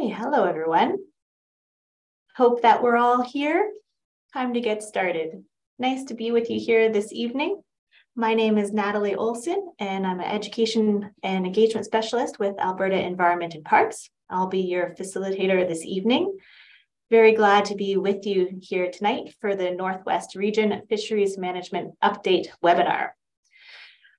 Hey, hello everyone. Hope that we're all here. Time to get started. Nice to be with you here this evening. My name is Natalie Olson, and I'm an education and engagement specialist with Alberta Environment and Parks. I'll be your facilitator this evening. Very glad to be with you here tonight for the Northwest Region Fisheries Management Update webinar.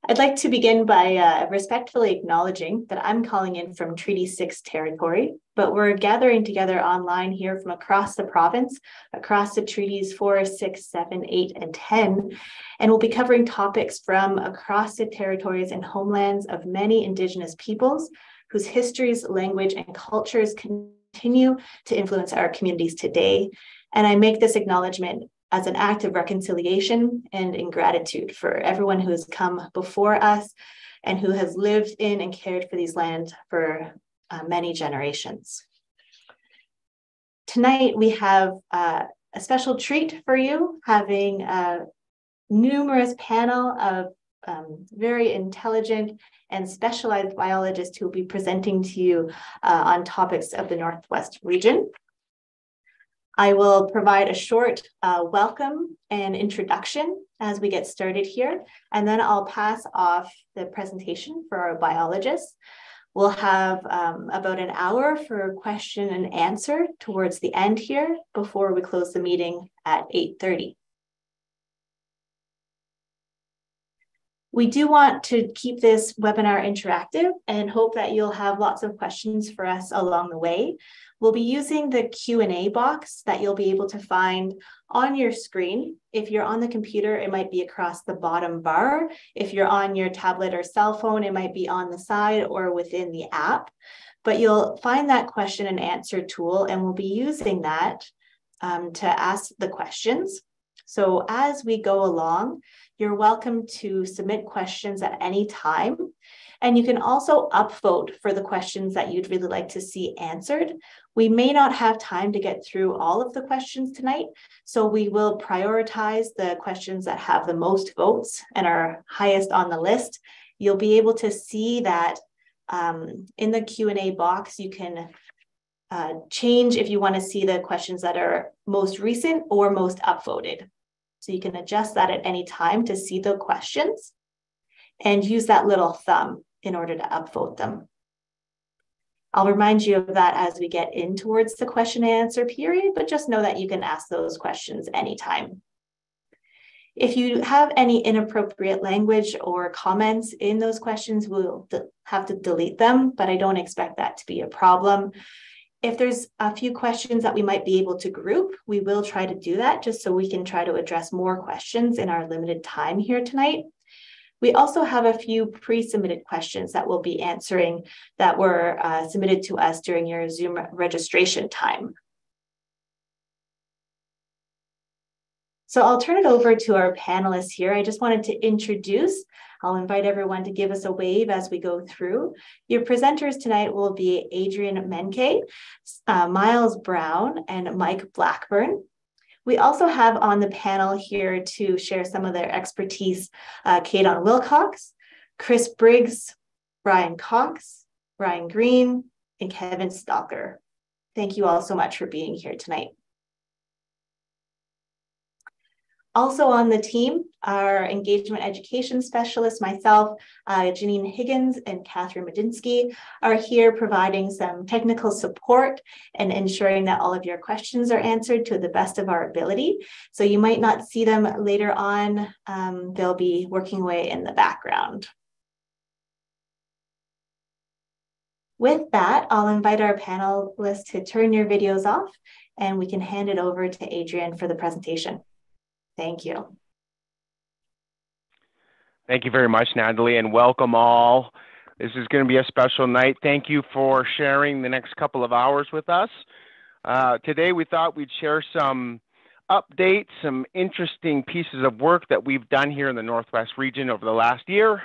I'd like to begin by uh, respectfully acknowledging that I'm calling in from Treaty 6 territory, but we're gathering together online here from across the province, across the treaties 4, 6, 7, 8, and 10, and we'll be covering topics from across the territories and homelands of many Indigenous peoples whose histories, language, and cultures continue to influence our communities today. And I make this acknowledgement as an act of reconciliation and in gratitude for everyone who has come before us and who has lived in and cared for these lands for uh, many generations. Tonight, we have uh, a special treat for you, having a numerous panel of um, very intelligent and specialized biologists who will be presenting to you uh, on topics of the Northwest region. I will provide a short uh, welcome and introduction as we get started here, and then I'll pass off the presentation for our biologists. We'll have um, about an hour for question and answer towards the end here before we close the meeting at 8.30. We do want to keep this webinar interactive and hope that you'll have lots of questions for us along the way. We'll be using the Q&A box that you'll be able to find on your screen. If you're on the computer, it might be across the bottom bar. If you're on your tablet or cell phone, it might be on the side or within the app. But you'll find that question and answer tool, and we'll be using that um, to ask the questions. So as we go along, you're welcome to submit questions at any time. And you can also upvote for the questions that you'd really like to see answered. We may not have time to get through all of the questions tonight, so we will prioritize the questions that have the most votes and are highest on the list. You'll be able to see that um, in the Q&A box, you can uh, change if you want to see the questions that are most recent or most upvoted. So you can adjust that at any time to see the questions and use that little thumb in order to upvote them. I'll remind you of that as we get in towards the question and answer period, but just know that you can ask those questions anytime. If you have any inappropriate language or comments in those questions, we'll have to delete them, but I don't expect that to be a problem. If there's a few questions that we might be able to group, we will try to do that just so we can try to address more questions in our limited time here tonight. We also have a few pre-submitted questions that we'll be answering that were uh, submitted to us during your Zoom registration time. So I'll turn it over to our panelists here. I just wanted to introduce, I'll invite everyone to give us a wave as we go through. Your presenters tonight will be Adrian Menke, uh, Miles Brown, and Mike Blackburn. We also have on the panel here to share some of their expertise, uh, Kadon Wilcox, Chris Briggs, Brian Cox, Brian Green, and Kevin Stalker. Thank you all so much for being here tonight. Also on the team, our engagement education specialist, myself, uh, Janine Higgins and Catherine Medinsky are here providing some technical support and ensuring that all of your questions are answered to the best of our ability. So you might not see them later on. Um, they'll be working away in the background. With that, I'll invite our panelists to turn your videos off and we can hand it over to Adrian for the presentation. Thank you. Thank you very much, Natalie, and welcome all. This is going to be a special night. Thank you for sharing the next couple of hours with us. Uh, today, we thought we'd share some updates, some interesting pieces of work that we've done here in the Northwest region over the last year.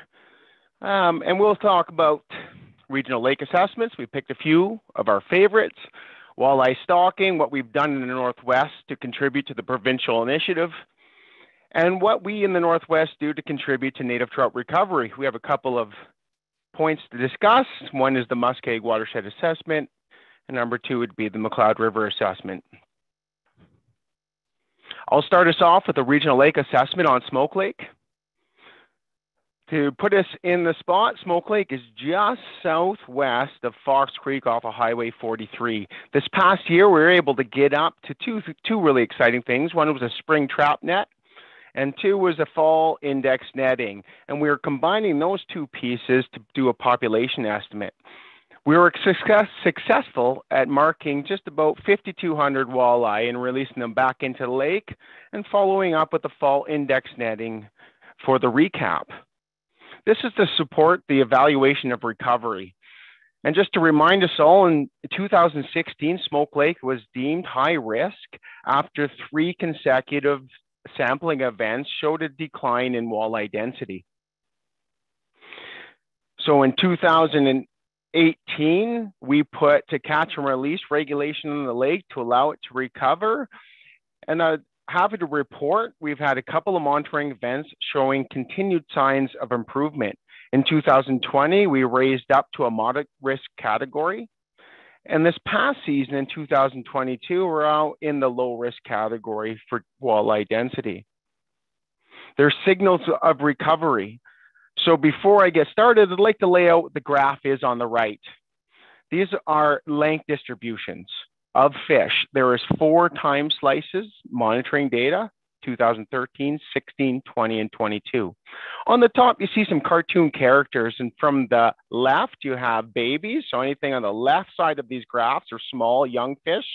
Um, and we'll talk about regional lake assessments. We picked a few of our favorites, walleye stocking, what we've done in the Northwest to contribute to the provincial initiative, and what we in the Northwest do to contribute to native trout recovery. We have a couple of points to discuss. One is the Muskeg Watershed Assessment, And number two would be the McLeod River assessment. I'll start us off with a regional lake assessment on Smoke Lake. To put us in the spot, Smoke Lake is just southwest of Fox Creek off of Highway 43. This past year, we were able to get up to two, two really exciting things. One was a spring trap net, and two was a fall index netting. And we were combining those two pieces to do a population estimate. We were success, successful at marking just about 5,200 walleye and releasing them back into the lake and following up with the fall index netting for the recap. This is to support the evaluation of recovery. And just to remind us all, in 2016, Smoke Lake was deemed high risk after three consecutive sampling events showed a decline in walleye density. So in 2018, we put to catch and release regulation in the lake to allow it to recover. And uh, happy to report we've had a couple of monitoring events showing continued signs of improvement. In 2020, we raised up to a moderate risk category. And this past season in 2022, we're out in the low risk category for walleye density. There's signals of recovery. So before I get started, I'd like to lay out the graph is on the right. These are length distributions of fish. There is four time slices monitoring data, 2013, 16, 20, and 22. On the top, you see some cartoon characters, and from the left, you have babies. So anything on the left side of these graphs are small, young fish.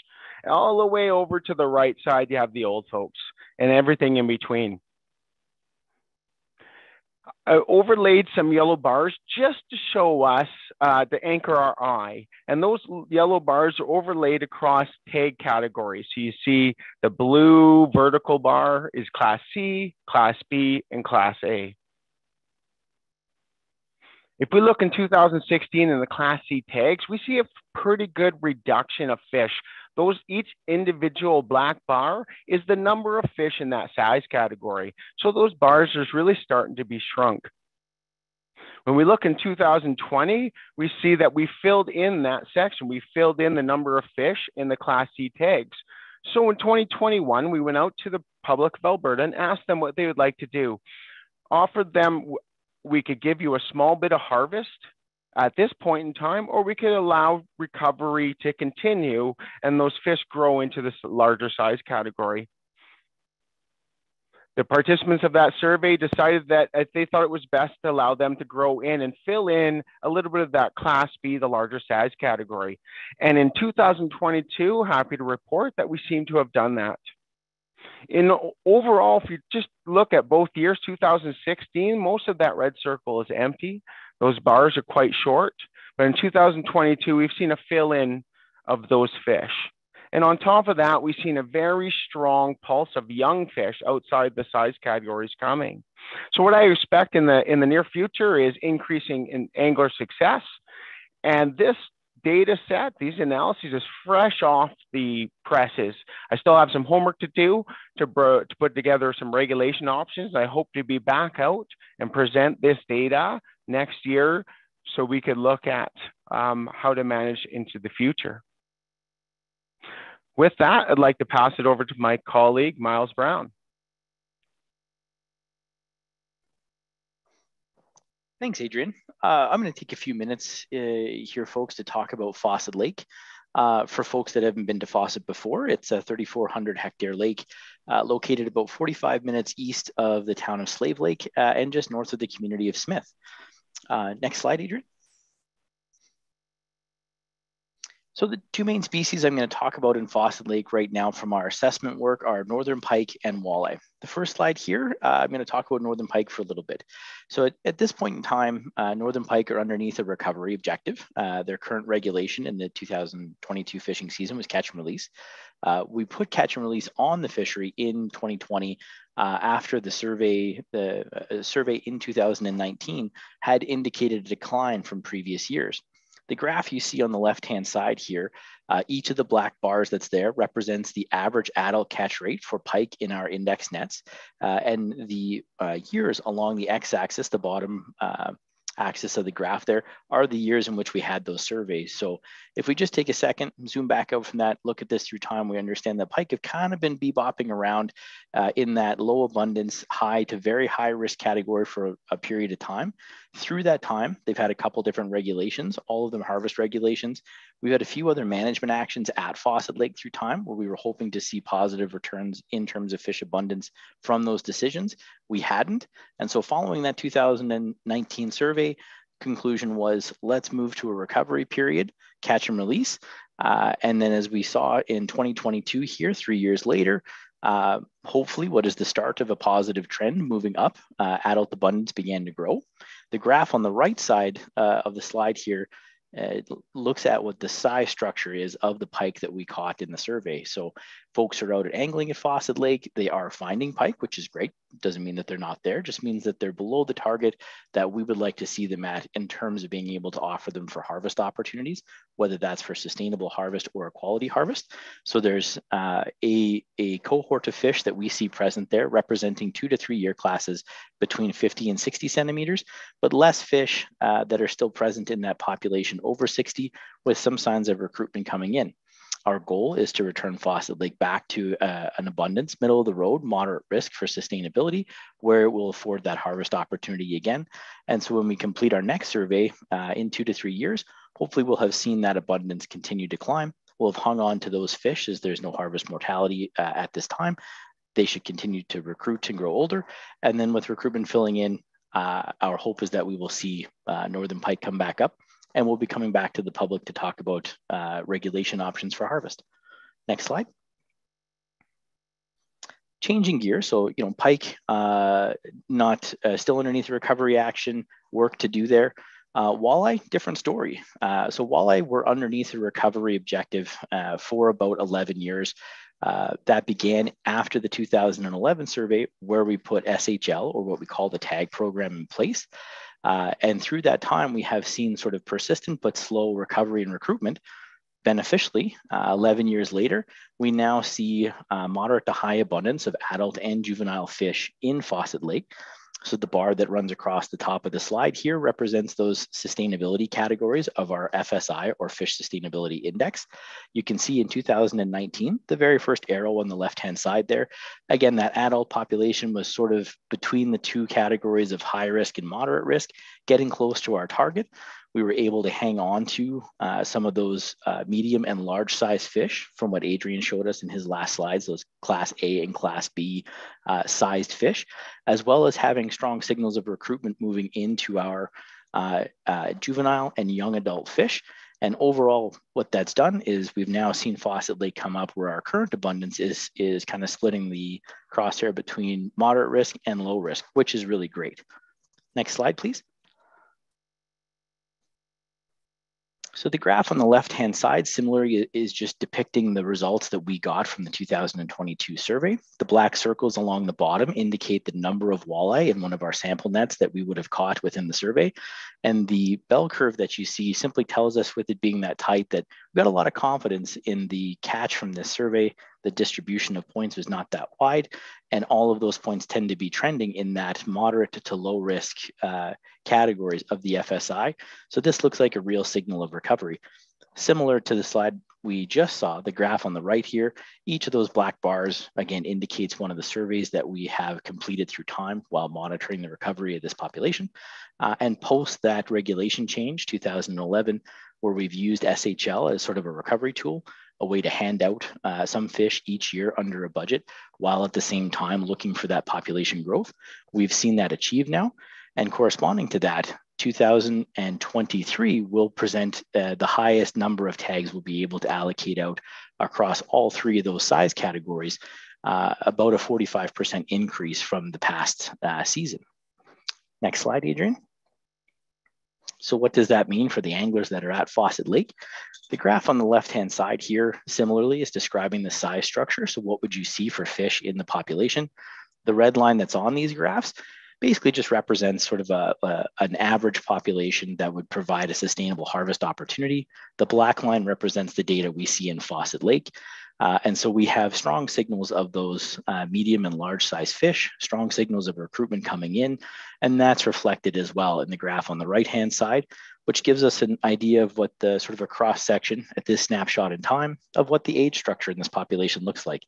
All the way over to the right side, you have the old folks, and everything in between. I overlaid some yellow bars just to show us uh, to anchor our eye. And those yellow bars are overlaid across tag categories. So you see the blue vertical bar is class C, class B, and class A. If we look in 2016 in the class C tags, we see a pretty good reduction of fish those each individual black bar is the number of fish in that size category. So those bars are really starting to be shrunk. When we look in 2020, we see that we filled in that section. We filled in the number of fish in the Class C tags. So in 2021, we went out to the public of Alberta and asked them what they would like to do. Offered them, we could give you a small bit of harvest at this point in time, or we could allow recovery to continue and those fish grow into this larger size category. The participants of that survey decided that uh, they thought it was best to allow them to grow in and fill in a little bit of that class B, the larger size category. And in 2022, happy to report that we seem to have done that. In overall, if you just look at both years, 2016, most of that red circle is empty. Those bars are quite short, but in 2022, we've seen a fill in of those fish. And on top of that, we've seen a very strong pulse of young fish outside the size categories coming. So what I expect in the in the near future is increasing in angler success. And this data set, these analyses is fresh off the presses. I still have some homework to do to, to put together some regulation options. I hope to be back out and present this data next year so we could look at um, how to manage into the future. With that, I'd like to pass it over to my colleague, Miles Brown. Thanks, Adrian. Uh, I'm going to take a few minutes uh, here, folks, to talk about Fawcett Lake. Uh, for folks that haven't been to Fawcett before, it's a 3,400 hectare lake uh, located about 45 minutes east of the town of Slave Lake uh, and just north of the community of Smith. Uh, next slide, Adrian. So the two main species I'm going to talk about in Fawcett Lake right now from our assessment work are northern pike and walleye. The first slide here, uh, I'm going to talk about northern pike for a little bit. So at, at this point in time, uh, northern pike are underneath a recovery objective. Uh, their current regulation in the 2022 fishing season was catch and release. Uh, we put catch and release on the fishery in 2020 uh, after the survey, the uh, survey in 2019 had indicated a decline from previous years. The graph you see on the left-hand side here, uh, each of the black bars that's there represents the average adult catch rate for pike in our index nets. Uh, and the uh, years along the x-axis, the bottom uh, axis of the graph there are the years in which we had those surveys. So if we just take a second, zoom back out from that, look at this through time, we understand that pike have kind of been bebopping around uh, in that low abundance, high to very high risk category for a period of time. Through that time, they've had a couple different regulations, all of them harvest regulations. We've had a few other management actions at Fawcett Lake through time where we were hoping to see positive returns in terms of fish abundance from those decisions. We hadn't. And so following that 2019 survey, conclusion was let's move to a recovery period, catch and release. Uh, and then as we saw in 2022 here, three years later, uh, hopefully what is the start of a positive trend moving up, uh, adult abundance began to grow. The graph on the right side uh, of the slide here uh, looks at what the size structure is of the pike that we caught in the survey. So folks are out at angling at Fawcett Lake. They are finding pike, which is great. Doesn't mean that they're not there, just means that they're below the target that we would like to see them at in terms of being able to offer them for harvest opportunities, whether that's for sustainable harvest or a quality harvest. So there's uh, a, a cohort of fish that we see present there representing two to three year classes between 50 and 60 centimeters, but less fish uh, that are still present in that population over 60 with some signs of recruitment coming in. Our goal is to return Fawcett Lake back to uh, an abundance, middle of the road, moderate risk for sustainability, where it will afford that harvest opportunity again. And so when we complete our next survey uh, in two to three years, hopefully we'll have seen that abundance continue to climb. We'll have hung on to those fish as there's no harvest mortality uh, at this time. They should continue to recruit and grow older. And then with recruitment filling in, uh, our hope is that we will see uh, Northern Pike come back up and we'll be coming back to the public to talk about uh, regulation options for harvest. Next slide. Changing gear, so you know, pike uh, not uh, still underneath recovery action, work to do there. Uh, walleye, different story. Uh, so walleye were underneath the recovery objective uh, for about 11 years. Uh, that began after the 2011 survey, where we put SHL, or what we call the tag program, in place. Uh, and through that time, we have seen sort of persistent but slow recovery and recruitment. Beneficially, uh, 11 years later, we now see uh, moderate to high abundance of adult and juvenile fish in Fawcett Lake. So the bar that runs across the top of the slide here represents those sustainability categories of our FSI or Fish Sustainability Index. You can see in 2019, the very first arrow on the left-hand side there, again, that adult population was sort of between the two categories of high risk and moderate risk, getting close to our target we were able to hang on to uh, some of those uh, medium and large size fish from what Adrian showed us in his last slides, those class A and class B uh, sized fish, as well as having strong signals of recruitment moving into our uh, uh, juvenile and young adult fish. And overall, what that's done is we've now seen Fawcett Lake come up where our current abundance is, is kind of splitting the crosshair between moderate risk and low risk, which is really great. Next slide, please. So the graph on the left-hand side similarly is just depicting the results that we got from the 2022 survey. The black circles along the bottom indicate the number of walleye in one of our sample nets that we would have caught within the survey. And the bell curve that you see simply tells us with it being that tight that we got a lot of confidence in the catch from this survey the distribution of points was not that wide. And all of those points tend to be trending in that moderate to low risk uh, categories of the FSI. So this looks like a real signal of recovery. Similar to the slide we just saw, the graph on the right here, each of those black bars, again, indicates one of the surveys that we have completed through time while monitoring the recovery of this population. Uh, and post that regulation change, 2011, where we've used SHL as sort of a recovery tool, a way to hand out uh, some fish each year under a budget while at the same time looking for that population growth. We've seen that achieved now. And corresponding to that, 2023 will present uh, the highest number of tags we'll be able to allocate out across all three of those size categories, uh, about a 45% increase from the past uh, season. Next slide, Adrian. So what does that mean for the anglers that are at Fawcett Lake? The graph on the left-hand side here similarly is describing the size structure. So what would you see for fish in the population? The red line that's on these graphs basically just represents sort of a, a, an average population that would provide a sustainable harvest opportunity. The black line represents the data we see in Fawcett Lake. Uh, and so we have strong signals of those uh, medium and large size fish, strong signals of recruitment coming in, and that's reflected as well in the graph on the right hand side, which gives us an idea of what the sort of a cross section at this snapshot in time of what the age structure in this population looks like.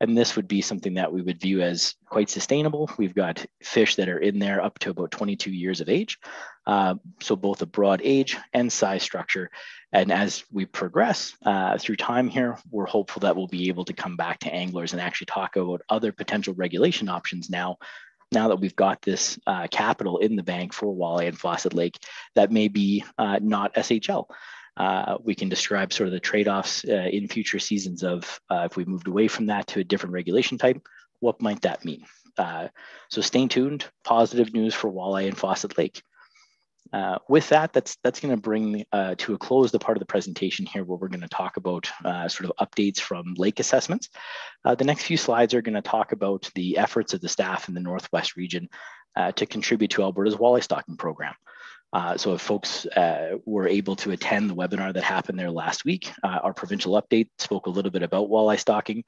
And this would be something that we would view as quite sustainable. We've got fish that are in there up to about 22 years of age. Uh, so both a broad age and size structure. And as we progress uh, through time here, we're hopeful that we'll be able to come back to anglers and actually talk about other potential regulation options now now that we've got this uh, capital in the bank for Walleye and Fawcett Lake that may be uh, not SHL. Uh, we can describe sort of the trade-offs uh, in future seasons of uh, if we moved away from that to a different regulation type, what might that mean? Uh, so stay tuned, positive news for Walleye and Fawcett Lake. Uh, with that, that's that's going to bring uh, to a close the part of the presentation here where we're going to talk about uh, sort of updates from lake assessments. Uh, the next few slides are going to talk about the efforts of the staff in the Northwest region uh, to contribute to Alberta's walleye stocking program. Uh, so if folks were able to attend the webinar that happened there last week, our provincial update spoke a little bit about walleye stocking.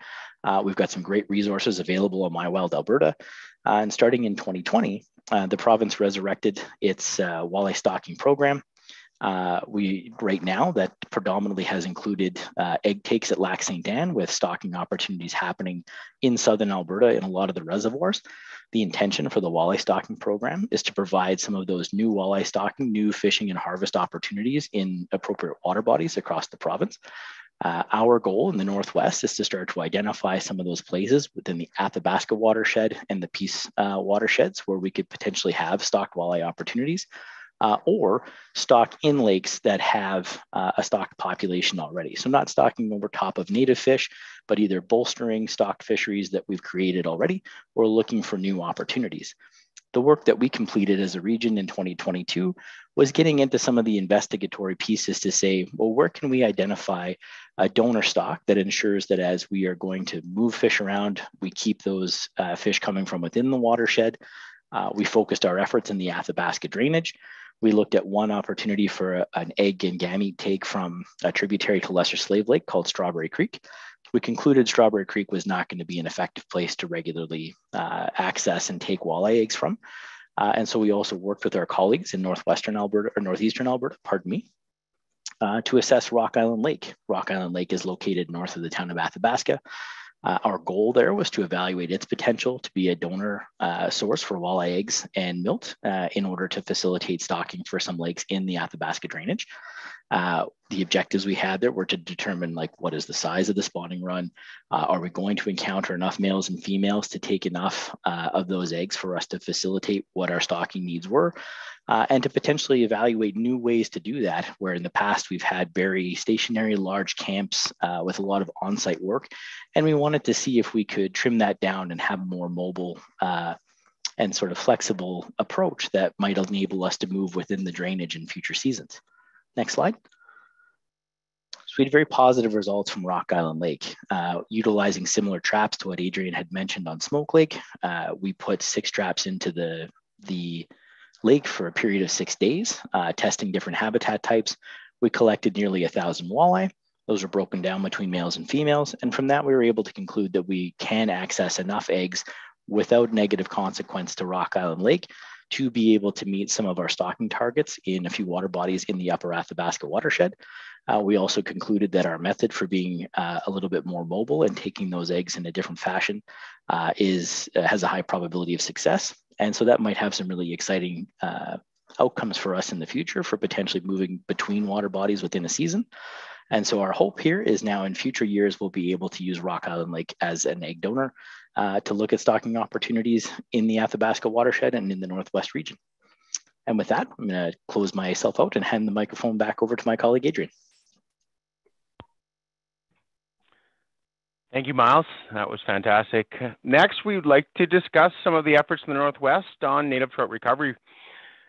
we've got some great resources available on My Wild Alberta. and starting in 2020, uh, the province resurrected its uh, walleye stocking program. Uh, we right now that predominantly has included uh, egg takes at Lac St. Anne with stocking opportunities happening in southern Alberta in a lot of the reservoirs. The intention for the walleye stocking program is to provide some of those new walleye stocking, new fishing and harvest opportunities in appropriate water bodies across the province. Uh, our goal in the Northwest is to start to identify some of those places within the Athabasca watershed and the Peace uh, watersheds where we could potentially have stocked walleye opportunities uh, or stock in lakes that have uh, a stocked population already. So not stocking over top of native fish, but either bolstering stocked fisheries that we've created already or looking for new opportunities the work that we completed as a region in 2022 was getting into some of the investigatory pieces to say, well, where can we identify a donor stock that ensures that as we are going to move fish around, we keep those uh, fish coming from within the watershed. Uh, we focused our efforts in the Athabasca drainage. We looked at one opportunity for a, an egg and gamete take from a tributary to Lesser Slave Lake called Strawberry Creek we concluded Strawberry Creek was not going to be an effective place to regularly uh, access and take walleye eggs from. Uh, and so we also worked with our colleagues in Northwestern Alberta or Northeastern Alberta, pardon me, uh, to assess Rock Island Lake. Rock Island Lake is located north of the town of Athabasca. Uh, our goal there was to evaluate its potential to be a donor uh, source for walleye eggs and milt uh, in order to facilitate stocking for some lakes in the Athabasca drainage. Uh, the objectives we had there were to determine like what is the size of the spawning run uh, are we going to encounter enough males and females to take enough uh, of those eggs for us to facilitate what our stocking needs were uh, and to potentially evaluate new ways to do that where in the past we've had very stationary large camps uh, with a lot of on-site work and we wanted to see if we could trim that down and have a more mobile uh, and sort of flexible approach that might enable us to move within the drainage in future seasons. Next slide. So we had very positive results from Rock Island Lake, uh, utilizing similar traps to what Adrian had mentioned on Smoke Lake. Uh, we put six traps into the, the lake for a period of six days, uh, testing different habitat types. We collected nearly a thousand walleye. Those were broken down between males and females. And from that, we were able to conclude that we can access enough eggs without negative consequence to Rock Island Lake to be able to meet some of our stocking targets in a few water bodies in the upper Athabasca watershed. Uh, we also concluded that our method for being uh, a little bit more mobile and taking those eggs in a different fashion uh, is uh, has a high probability of success. And so that might have some really exciting uh, outcomes for us in the future for potentially moving between water bodies within a season. And so our hope here is now in future years, we'll be able to use Rock Island Lake as an egg donor uh, to look at stocking opportunities in the Athabasca watershed and in the Northwest region. And with that, I'm going to close myself out and hand the microphone back over to my colleague, Adrian. Thank you, Miles. That was fantastic. Next, we would like to discuss some of the efforts in the Northwest on native trout recovery.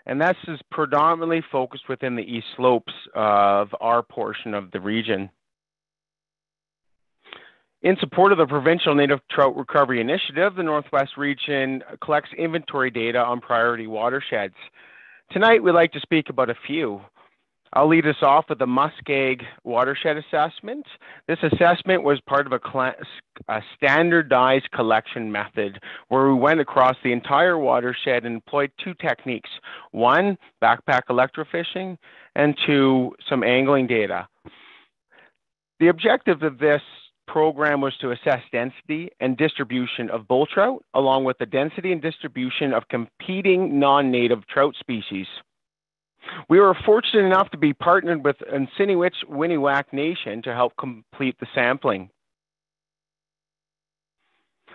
And this is predominantly focused within the east slopes of our portion of the region. In support of the Provincial Native Trout Recovery Initiative, the Northwest region collects inventory data on priority watersheds. Tonight, we'd like to speak about a few. I'll lead us off with the Muskeg watershed assessment. This assessment was part of a, a, standardized collection method where we went across the entire watershed and employed two techniques. One, backpack electrofishing, and two, some angling data. The objective of this program was to assess density and distribution of bull trout, along with the density and distribution of competing non-native trout species. We were fortunate enough to be partnered with Aseniwuche Winewak Nation to help complete the sampling.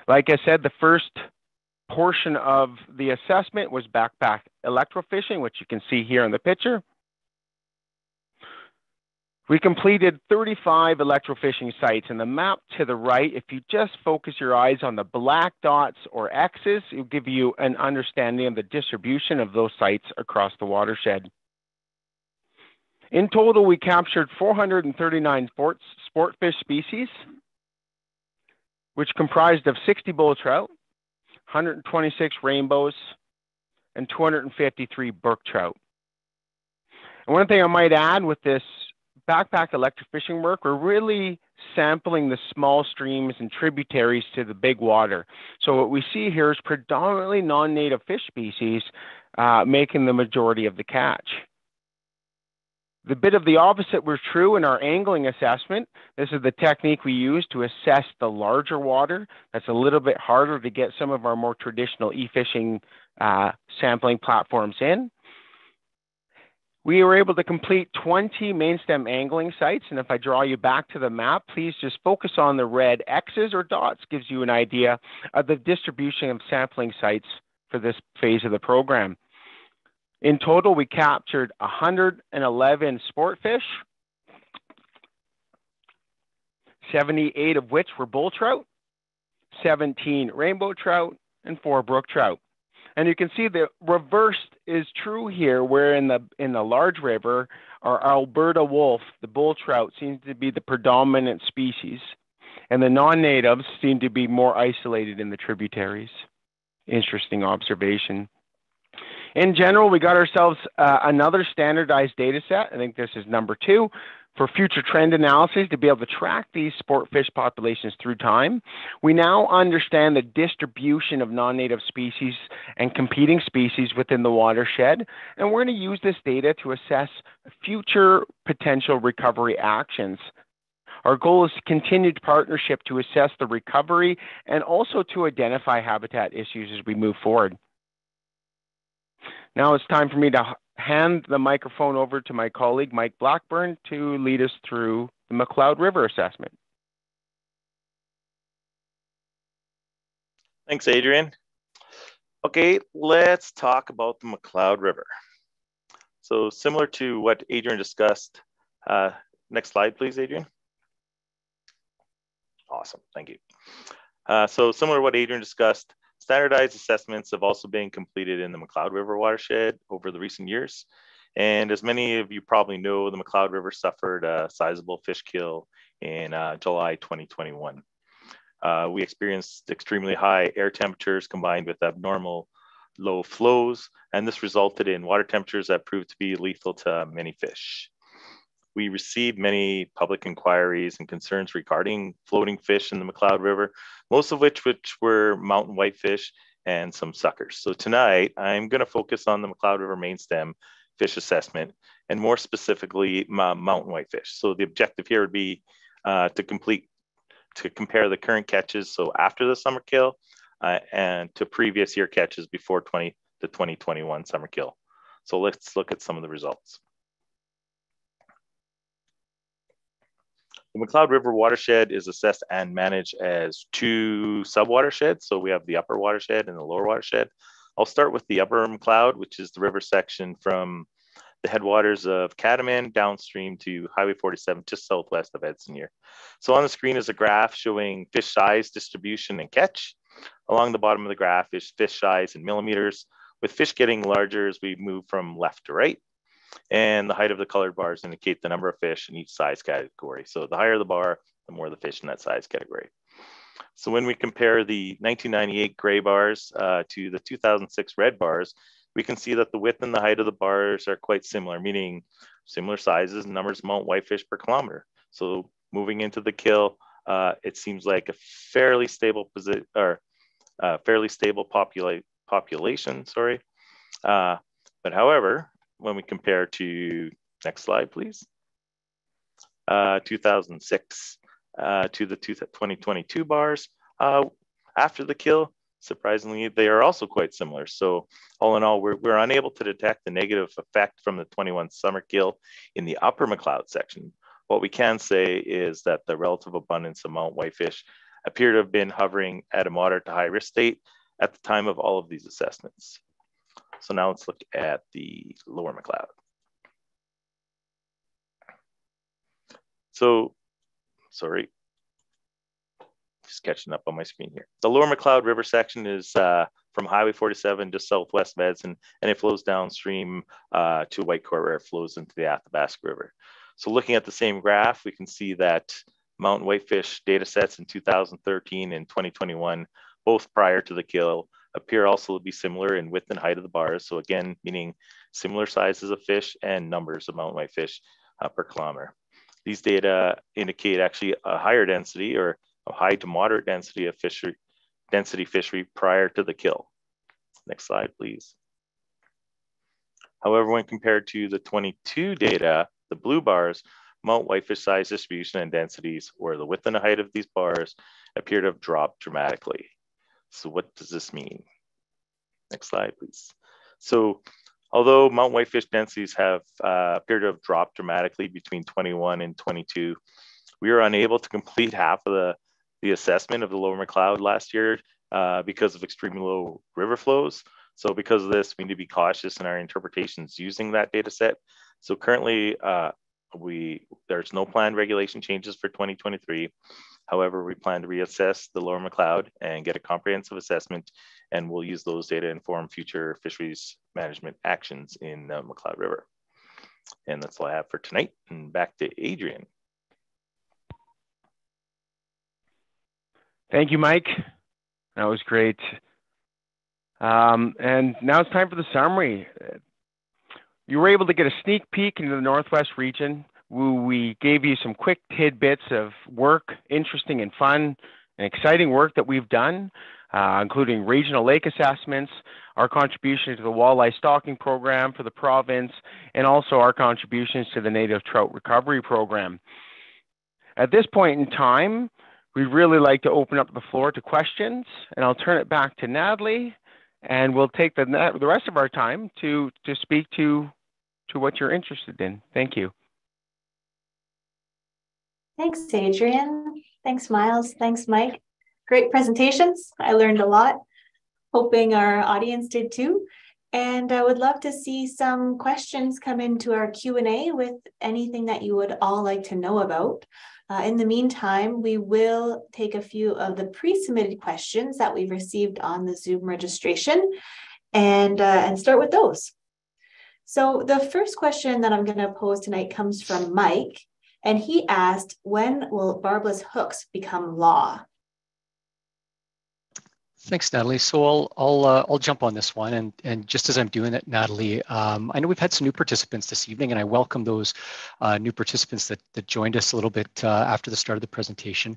Like I said, the first portion of the assessment was backpack electrofishing, which you can see here in the picture. We completed 35 electrofishing sites and the map to the right, if you just focus your eyes on the black dots or X's, it'll give you an understanding of the distribution of those sites across the watershed. In total, we captured 439 sports, sport fish species, which comprised of 60 bull trout, 126 rainbows, and 253 brook trout. And one thing I might add with this backpack electrofishing work, we're really sampling the small streams and tributaries to the big water. So what we see here is predominantly non-native fish species uh, making the majority of the catch. The bit of the opposite was true in our angling assessment. This is the technique we use to assess the larger water. That's a little bit harder to get some of our more traditional e-fishing uh, sampling platforms in. We were able to complete 20 main stem angling sites. And if I draw you back to the map, please just focus on the red X's or dots gives you an idea of the distribution of sampling sites for this phase of the program. In total, we captured 111 sport fish, 78 of which were bull trout, 17 rainbow trout, and four brook trout. And you can see the reverse is true here, where in the in the large river, our Alberta wolf, the bull trout, seems to be the predominant species, and the non-natives seem to be more isolated in the tributaries. Interesting observation. In general, we got ourselves uh, another standardized data set. I think this is number two for future trend analysis to be able to track these sport fish populations through time. We now understand the distribution of non-native species and competing species within the watershed, and we're going to use this data to assess future potential recovery actions. Our goal is to continue partnership to assess the recovery and also to identify habitat issues as we move forward. Now it's time for me to hand the microphone over to my colleague, Mike Blackburn, to lead us through the McLeod River assessment. Thanks, Adrian. Okay, let's talk about the McLeod River. So similar to what Adrian discussed, uh, next slide, please, Adrian. Awesome, thank you. Uh, so similar to what Adrian discussed, Standardized assessments have also been completed in the McLeod River watershed over the recent years. And as many of you probably know, the McLeod River suffered a sizable fish kill in uh, July 2021. Uh, we experienced extremely high air temperatures combined with abnormal low flows, and this resulted in water temperatures that proved to be lethal to many fish. We received many public inquiries and concerns regarding floating fish in the McLeod River, most of which, which were mountain whitefish and some suckers. So tonight, I'm going to focus on the McLeod River mainstem fish assessment and more specifically mountain whitefish. So the objective here would be uh, to complete, to compare the current catches, so after the summer kill uh, and to previous year catches before 20 the 2021 summer kill. So let's look at some of the results. The McLeod River watershed is assessed and managed as two subwatersheds. So we have the upper watershed and the lower watershed. I'll start with the upper McLeod, which is the river section from the headwaters of Cadomin downstream to Highway 47, just southwest of Edson here. So on the screen is a graph showing fish size, distribution, and catch. Along the bottom of the graph is fish size in millimeters, with fish getting larger as we move from left to right and the height of the colored bars indicate the number of fish in each size category. So the higher the bar, the more the fish in that size category. So when we compare the 1998 gray bars uh, to the 2006 red bars, we can see that the width and the height of the bars are quite similar, meaning similar sizes and numbers of whitefish per kilometer. So moving into the kill, uh, it seems like a fairly stable position or uh, fairly stable popula population, sorry. Uh, but however, when we compare to, next slide, please, uh, 2006 uh, to the 2022 bars, uh, after the kill, surprisingly, they are also quite similar. So all in all, we're, we're unable to detect the negative effect from the 21 summer kill in the upper McLeod section. What we can say is that the relative abundance of mount whitefish appear to have been hovering at a moderate to high risk state at the time of all of these assessments. So now let's look at the lower McLeod. So, sorry, just catching up on my screen here. The lower McLeod River section is uh, from Highway 47 just southwest Edson, and it flows downstream uh, to Whitecourt where it flows into the Athabasca River. So looking at the same graph, we can see that mountain whitefish data sets in 2013 and 2021, both prior to the kill, appear also to be similar in width and height of the bars. So again, meaning similar sizes of fish and numbers of mountain whitefish uh, per kilometer. These data indicate actually a higher density or a high to moderate density of fishery, density fishery prior to the kill. Next slide, please. However, when compared to the 22 data, the blue bars, mount whitefish size distribution and densities, or the width and height of these bars appear to have dropped dramatically. So what does this mean? Next slide, please. So although mount whitefish densities have uh, appeared to have dropped dramatically between 21 and 22, we were unable to complete half of the the assessment of the lower McLeod last year uh, because of extremely low river flows. So because of this, we need to be cautious in our interpretations using that data set. So currently, uh, we there's no planned regulation changes for 2023. However, we plan to reassess the lower McLeod and get a comprehensive assessment, and we'll use those data to inform future fisheries management actions in the McLeod River. And that's all I have for tonight. And back to Adrian. Thank you, Mike. That was great. Um, and now it's time for the summary. You were able to get a sneak peek into the Northwest region. We gave you some quick tidbits of work, interesting and fun and exciting work that we've done, uh, including regional lake assessments, our contribution to the walleye stocking program for the province, and also our contributions to the native trout recovery program. At this point in time, We'd really like to open up the floor to questions, and I'll turn it back to Natalie, and we'll take the, the rest of our time to, to speak to, to what you're interested in. Thank you. Thanks, Adrian. Thanks, Miles. Thanks, Mike. Great presentations. I learned a lot. Hoping our audience did too. And I would love to see some questions come into our Q&A with anything that you would all like to know about. Uh, in the meantime, we will take a few of the pre-submitted questions that we've received on the Zoom registration and, uh, and start with those. So the first question that I'm going to pose tonight comes from Mike, and he asked, when will barbless hooks become law? Thanks, Natalie. So I'll I'll uh, I'll jump on this one, and and just as I'm doing it, Natalie, um, I know we've had some new participants this evening, and I welcome those uh, new participants that that joined us a little bit uh, after the start of the presentation.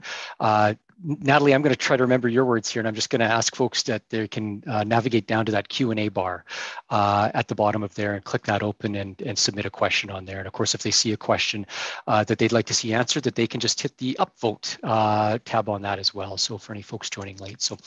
Natalie, I'm going to try to remember your words here, and I'm just going to ask folks that they can uh, navigate down to that Q&A bar uh, at the bottom of there and click that open and, and submit a question on there. And of course, if they see a question uh, that they'd like to see answered, that they can just hit the upvote uh, tab on that as well. So for any folks joining late. So,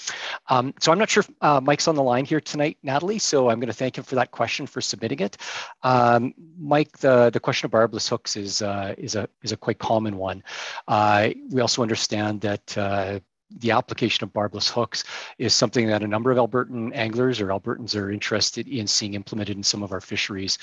um, so I'm not sure if uh, Mike's on the line here tonight, Natalie, so I'm going to thank him for that question for submitting it. Um, Mike, the, the question of barbless hooks is, uh, is, a, is a quite common one. we also understand that uh, the application of barbless hooks is something that a number of Albertan anglers or Albertans are interested in seeing implemented in some of our fisheries.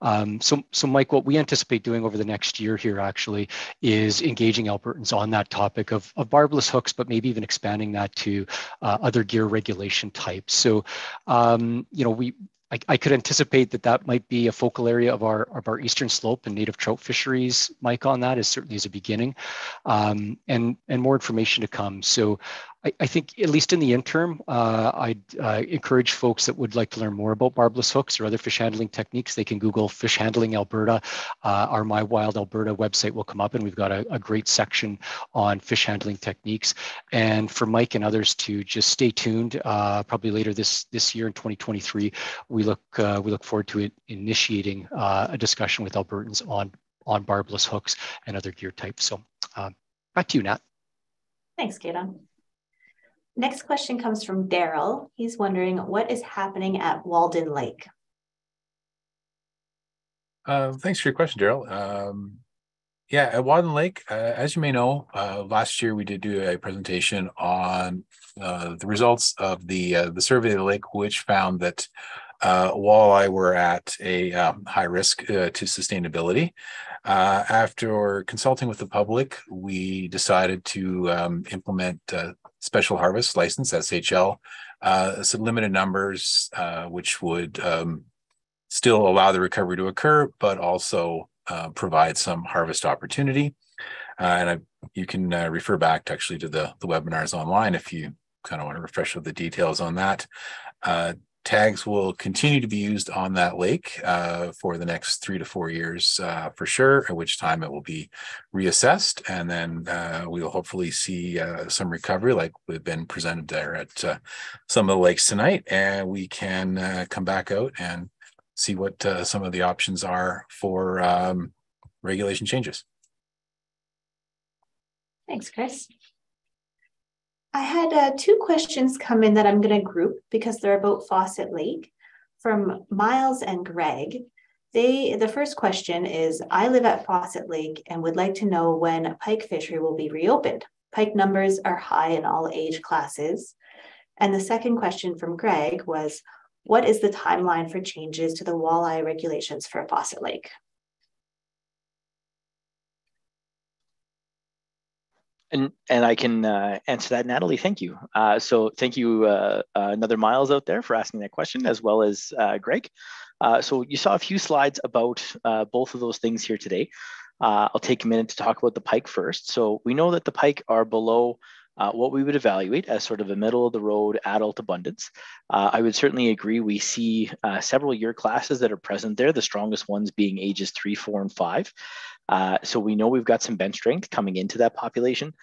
Um, so, so Mike, what we anticipate doing over the next year here actually is engaging Albertans on that topic of, of barbless hooks, but maybe even expanding that to uh, other gear regulation types. So, um, you know, we I, I, could anticipate that that might be a focal area of our of our eastern slope and native trout fisheries. Mike, on that is certainly as a beginning, um, and and more information to come. So I, I, think, at least in the interim, uh, I'd uh, encourage folks that would like to learn more about barbless hooks or other fish handling techniques. They can Google fish handling Alberta. Uh, our My Wild Alberta website will come up, and we've got a, a, great section on fish handling techniques. And for Mike and others to just stay tuned. Uh, probably later this this year in 2023, we look uh, we look forward to it initiating uh, a discussion with Albertans on on barbless hooks and other gear types. So back to you, Nat. Thanks, Kata. Next question comes from Daryl. He's wondering what is happening at Wadlin Lake. Uh, thanks for your question, Daryl. Um, yeah, at Wadlin Lake, uh, as you may know, uh, last year we did do a presentation on uh, the results of the uh, the survey of the lake, which found that uh, walleye were at a um, high risk to sustainability. after consulting with the public, we decided to um, implement special harvest license, SHL, uh, some limited numbers, uh, which would um, still allow the recovery to occur, but also uh, provide some harvest opportunity. Uh, and I, you can uh, refer back to actually to the, the webinars online if you kind of want to refresh with the details on that. Tags will continue to be used on that lake uh, for the next three to four years uh, for sure, at which time it will be reassessed. And then uh, we will hopefully see uh, some recovery like we've been presented there at uh, some of the lakes tonight. And we can uh, come back out and see what some of the options are for um, regulation changes. Thanks, Chris. I had uh, two questions come in that I'm going to group because they're about Fawcett Lake from Miles and Greg. They the first question is I live at Fawcett Lake and would like to know when pike fishery will be reopened. Pike numbers are high in all age classes. And the second question from Greg was what is the timeline for changes to the walleye regulations for Fawcett Lake? And, and I can uh, answer that, Natalie. Thank you. Uh, so thank you, uh, uh another Miles out there for asking that question, as well as uh, Greg. Uh, so you saw a few slides about both of those things here today. I'll take a minute to talk about the pike first. So we know that the pike are below what we would evaluate as sort of a middle of the road adult abundance. I would certainly agree. We see several year classes that are present there, the strongest ones being ages three, four, and five. Uh, so we know we've got some bench strength coming into that population.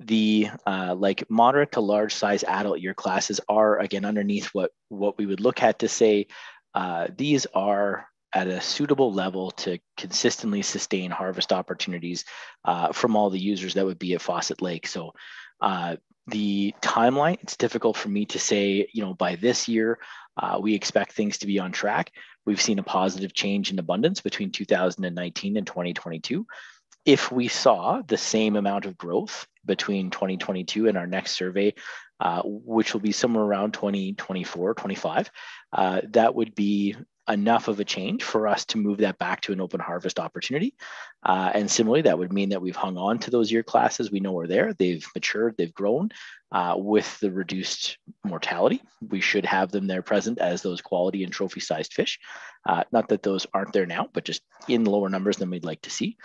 The uh, like moderate to large size adult year classes are again underneath what what we would look at to say uh, these are at a suitable level to consistently sustain harvest opportunities uh, from all the users that would be at Fawcett Lake. So uh, the timeline, it's difficult for me to say, you know, by this year, uh, we expect things to be on track. We've seen a positive change in abundance between 2019 and 2022. If we saw the same amount of growth between 2022 and our next survey, uh, which will be somewhere around 2024, 25, uh, that would be enough of a change for us to move that back to an open harvest opportunity. Uh, and similarly, that would mean that we've hung on to those year classes. We know are there, they've matured, they've grown uh, with the reduced mortality. We should have them there present as those quality and trophy sized fish. Uh, not that those aren't there now, but just in lower numbers than we'd like to see.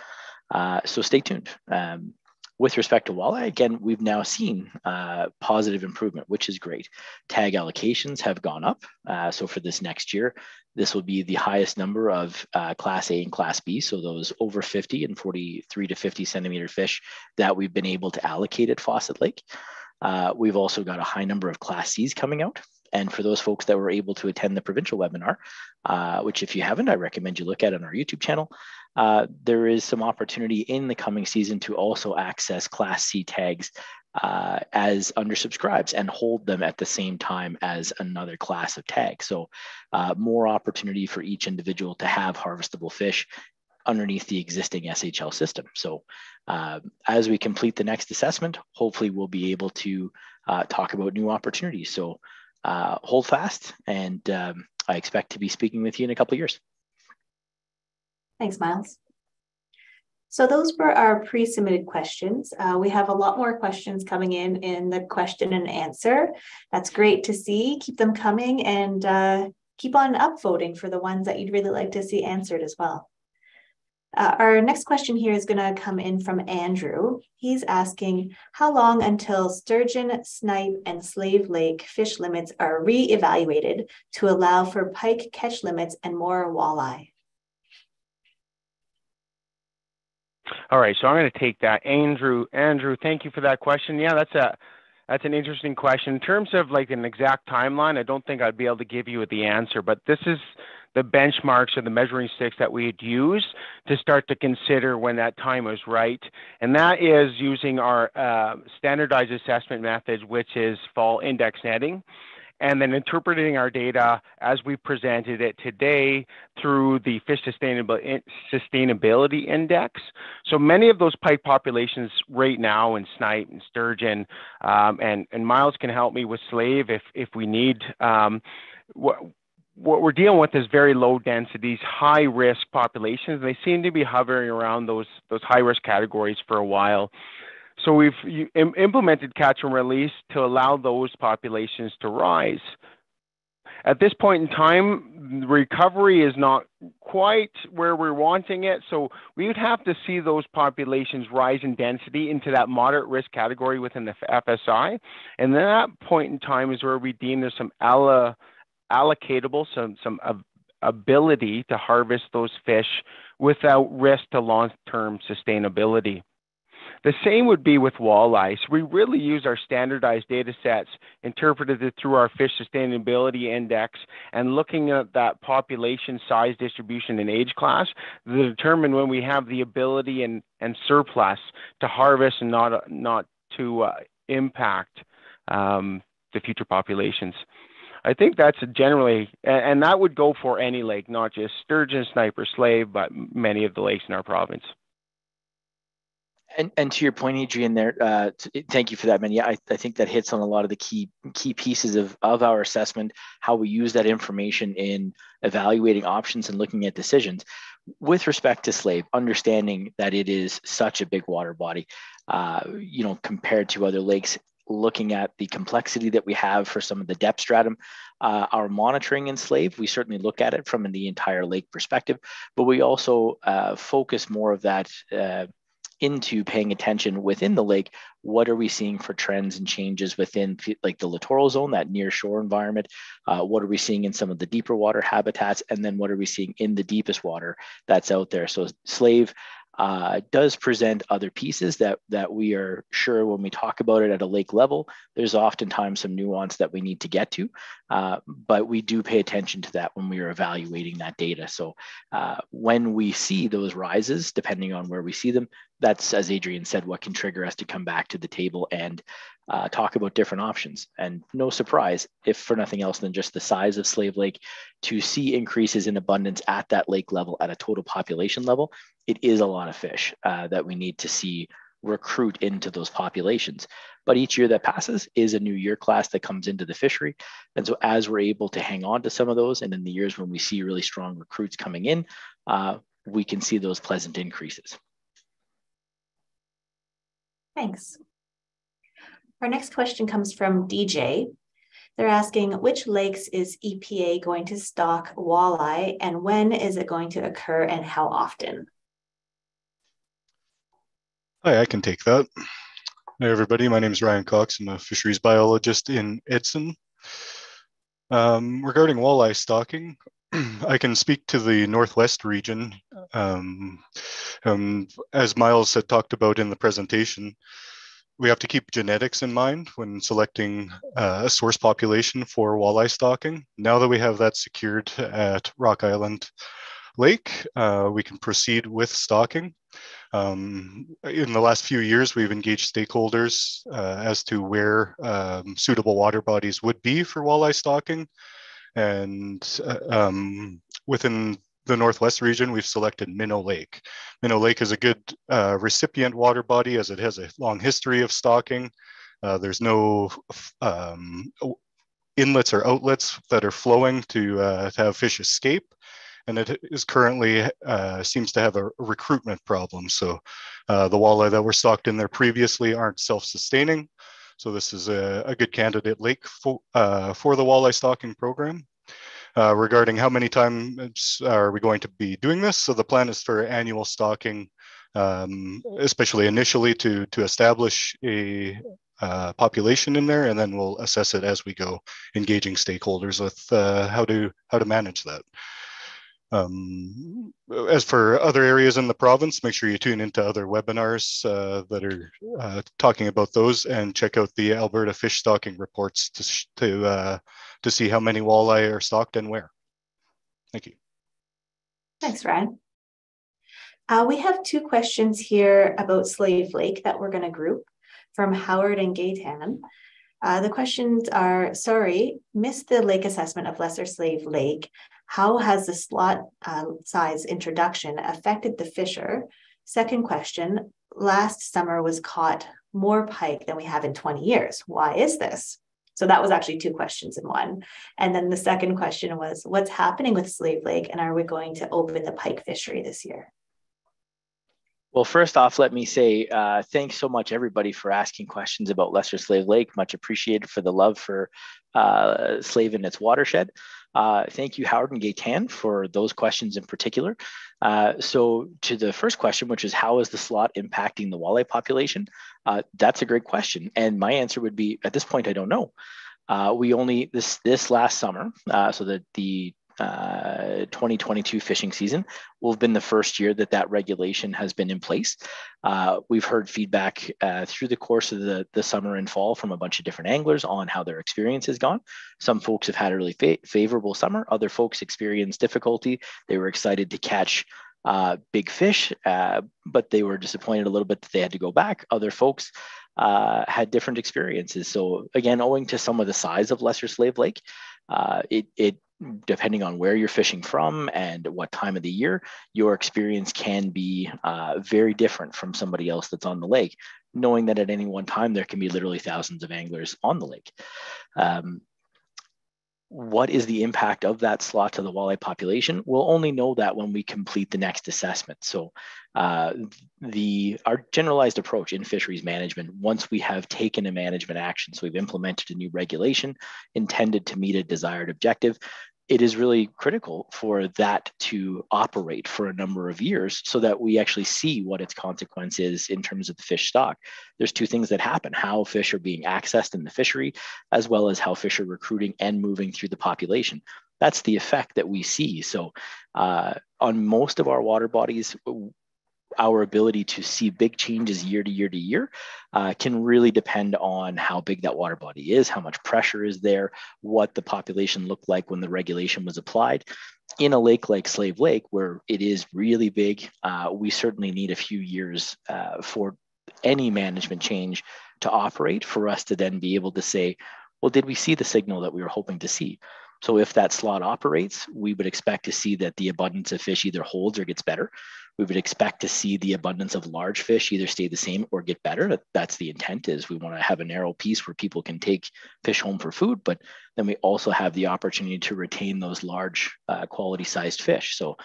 Uh, so stay tuned. Um, with respect to walleye, again, we've now seen uh, positive improvement, which is great. Tag allocations have gone up. Uh, so for this next year, this will be the highest number of uh, Class A and Class B, so those over 50 and 43 to 50 centimeter fish that we've been able to allocate at Fawcett Lake. Uh, we've also got a high number of Class Cs coming out. And for those folks that were able to attend the provincial webinar, uh, which if you haven't, I recommend you look at on our YouTube channel, uh, there is some opportunity in the coming season to also access Class C tags uh, as undersubscribes and hold them at the same time as another class of tags. So uh, more opportunity for each individual to have harvestable fish underneath the existing SHL system. So uh, as we complete the next assessment, hopefully we'll be able to uh, talk about new opportunities. So uh, hold fast and um, I expect to be speaking with you in a couple of years. Thanks, Miles. So those were our pre-submitted questions. Uh, we have a lot more questions coming in in the question and answer. That's great to see. Keep them coming and uh, keep on upvoting for the ones that you'd really like to see answered as well. Uh, our next question here is going to come in from Andrew. He's asking how long until sturgeon, snipe, and slave lake fish limits are re-evaluated to allow for pike catch limits and more walleye? All right, so I'm going to take that. Andrew, Andrew, thank you for that question. Yeah, that's a that's an interesting question. In terms of like an exact timeline, I don't think I'd be able to give you the answer, but this is the benchmarks or the measuring sticks that we had used to start to consider when that time was right. And that is using our uh, standardized assessment method, which is fall index netting and then interpreting our data as we presented it today through the fish sustainability index. So many of those pike populations right now in snipe and sturgeon, um, and, and Miles can help me with slave if, if we need. Um, what, we're dealing with is very low densities, high risk populations. They seem to be hovering around those those high risk categories for a while. So we've Im- implemented catch and release to allow those populations to rise. At this point in time, recovery is not quite where we're wanting it. So we would have to see those populations rise in density into that moderate risk category within the FSI. And then at that point in time is where we deem there's some alla allocatable, some, some ability to harvest those fish without risk to long-term sustainability. The same would be with walleye. So we really use our standardized data sets, interpreted through our fish sustainability index, and looking at that population size distribution and age class to determine when we have the ability and, and surplus to harvest and not, not to uh, impact um, the future populations. I think that's generally, and that would go for any lake, not just sturgeon, sniper, slave, but many of the lakes in our province. And, and to your point, Adrian, there, uh, thank you for that, man. Yeah, I, I think that hits on a lot of the key key pieces of, of our assessment, how we use that information in evaluating options and looking at decisions. With respect to slave, understanding that it is such a big water body, uh, you know, compared to other lakes, looking at the complexity that we have for some of the depth stratum. Uh, our monitoring in slave, we certainly look at it from the entire lake perspective, but we also uh, focus more of that uh, into paying attention within the lake. What are we seeing for trends and changes within like the littoral zone, that near shore environment? Uh, what are we seeing in some of the deeper water habitats? And then what are we seeing in the deepest water that's out there? So slave uh, does present other pieces that that we are sure when we talk about it at a lake level, there's oftentimes some nuance that we need to get to, uh, but we do pay attention to that when we are evaluating that data. So uh, when we see those rises, depending on where we see them, that's as Adrian said, what can trigger us to come back to the table and uh, talk about different options. And no surprise, if for nothing else than just the size of Slave Lake, to see increases in abundance at that lake level at a total population level, it is a lot of fish uh, that we need to see recruit into those populations. But each year that passes is a new year class that comes into the fishery. And so as we're able to hang on to some of those, and in the years when we see really strong recruits coming in, uh, we can see those pleasant increases. Thanks. Our next question comes from DJ. They're asking which lakes is EPA going to stock walleye and when is it going to occur and how often? Hi, I can take that. Hi, everybody. My name is Ryan Cox. I'm a fisheries biologist in Edson. Um, regarding walleye stocking, I can speak to the Northwest region. Um, um, as Miles had talked about in the presentation, we have to keep genetics in mind when selecting uh, a source population for walleye stocking. Now that we have that secured at Rock Island Lake, uh, we can proceed with stocking. Um, in the last few years, we've engaged stakeholders uh, as to where um, suitable water bodies would be for walleye stocking. And uh, um, within the Northwest region, we've selected Minnow Lake. Minnow Lake is a good uh, recipient water body as it has a long history of stocking. Uh, there's no um, inlets or outlets that are flowing to, uh, to have fish escape. And it is currently uh, seems to have a recruitment problem. So uh, the walleye that were stocked in there previously aren't self-sustaining. So this is a, a good candidate lake for, uh, for the walleye stocking program. uh, regarding how many times are we going to be doing this. So the plan is for annual stocking, um, especially initially to, to establish a uh, population in there, and then we'll assess it as we go, engaging stakeholders with uh, how to how to manage that. Um, as for other areas in the province, make sure you tune into other webinars uh, that are uh, talking about those and check out the Alberta fish stocking reports to, to, uh, to see how many walleye are stocked and where. Thank you. Thanks, Ryan. Uh, we have two questions here about Slave Lake that we're going to group from Howard and Gaytan. Uh, the questions are, sorry, missed the lake assessment of Lesser Slave Lake. How has the slot uh, size introduction affected the fisher? Second question, last summer was caught more pike than we have in 20 years. Why is this? So that was actually two questions in one. And then the second question was, what's happening with Slave Lake and are we going to open the pike fishery this year? Well, first off, let me say uh, thanks so much, everybody, for asking questions about Lesser Slave Lake. Much appreciated for the love for uh, Slave and its watershed. Uh, thank you, Howard and Gaytan, for those questions in particular. Uh, so, to the first question, which is how is the slot impacting the walleye population? Uh, that's a great question, and my answer would be at this point I don't know. Uh, we only this this last summer, uh, so that the uh, 2022 fishing season will have been the first year that that regulation has been in place. Uh, we've heard feedback uh, through the course of the, the summer and fall from a bunch of different anglers on how their experience has gone. Some folks have had a really fa- favorable summer. Other folks experienced difficulty. They were excited to catch uh, big fish, uh, but they were disappointed a little bit that they had to go back. Other folks had different experiences. So again, owing to some of the size of Lesser Slave Lake, it, it depending on where you're fishing from and what time of the year, your experience can be uh, very different from somebody else that's on the lake, knowing that at any one time there can be literally thousands of anglers on the lake. Um, what is the impact of that slot to the walleye population? We'll only know that when we complete the next assessment. So uh, the our generalized approach in fisheries management, once we have taken a management action, so we've implemented a new regulation intended to meet a desired objective, it is really critical for that to operate for a number of years so that we actually see what its consequence is in terms of the fish stock. There's two things that happen how fish are being accessed in the fishery, as well as how fish are recruiting and moving through the population. That's the effect that we see. So, uh, on most of our water bodies, our ability to see big changes year to year to year uh, can really depend on how big that water body is, how much pressure is there, what the population looked like when the regulation was applied. In a lake like Slave Lake, where it is really big, uh, we certainly need a few years uh, for any management change to operate for us to then be able to say, well, did we see the signal that we were hoping to see? So if that slot operates, we would expect to see that the abundance of fish either holds or gets better. We would expect to see the abundance of large fish either stay the same or get better. That's the intent is we want to have a narrow piece where people can take fish home for food, but then we also have the opportunity to retain those large uh, quality sized fish. So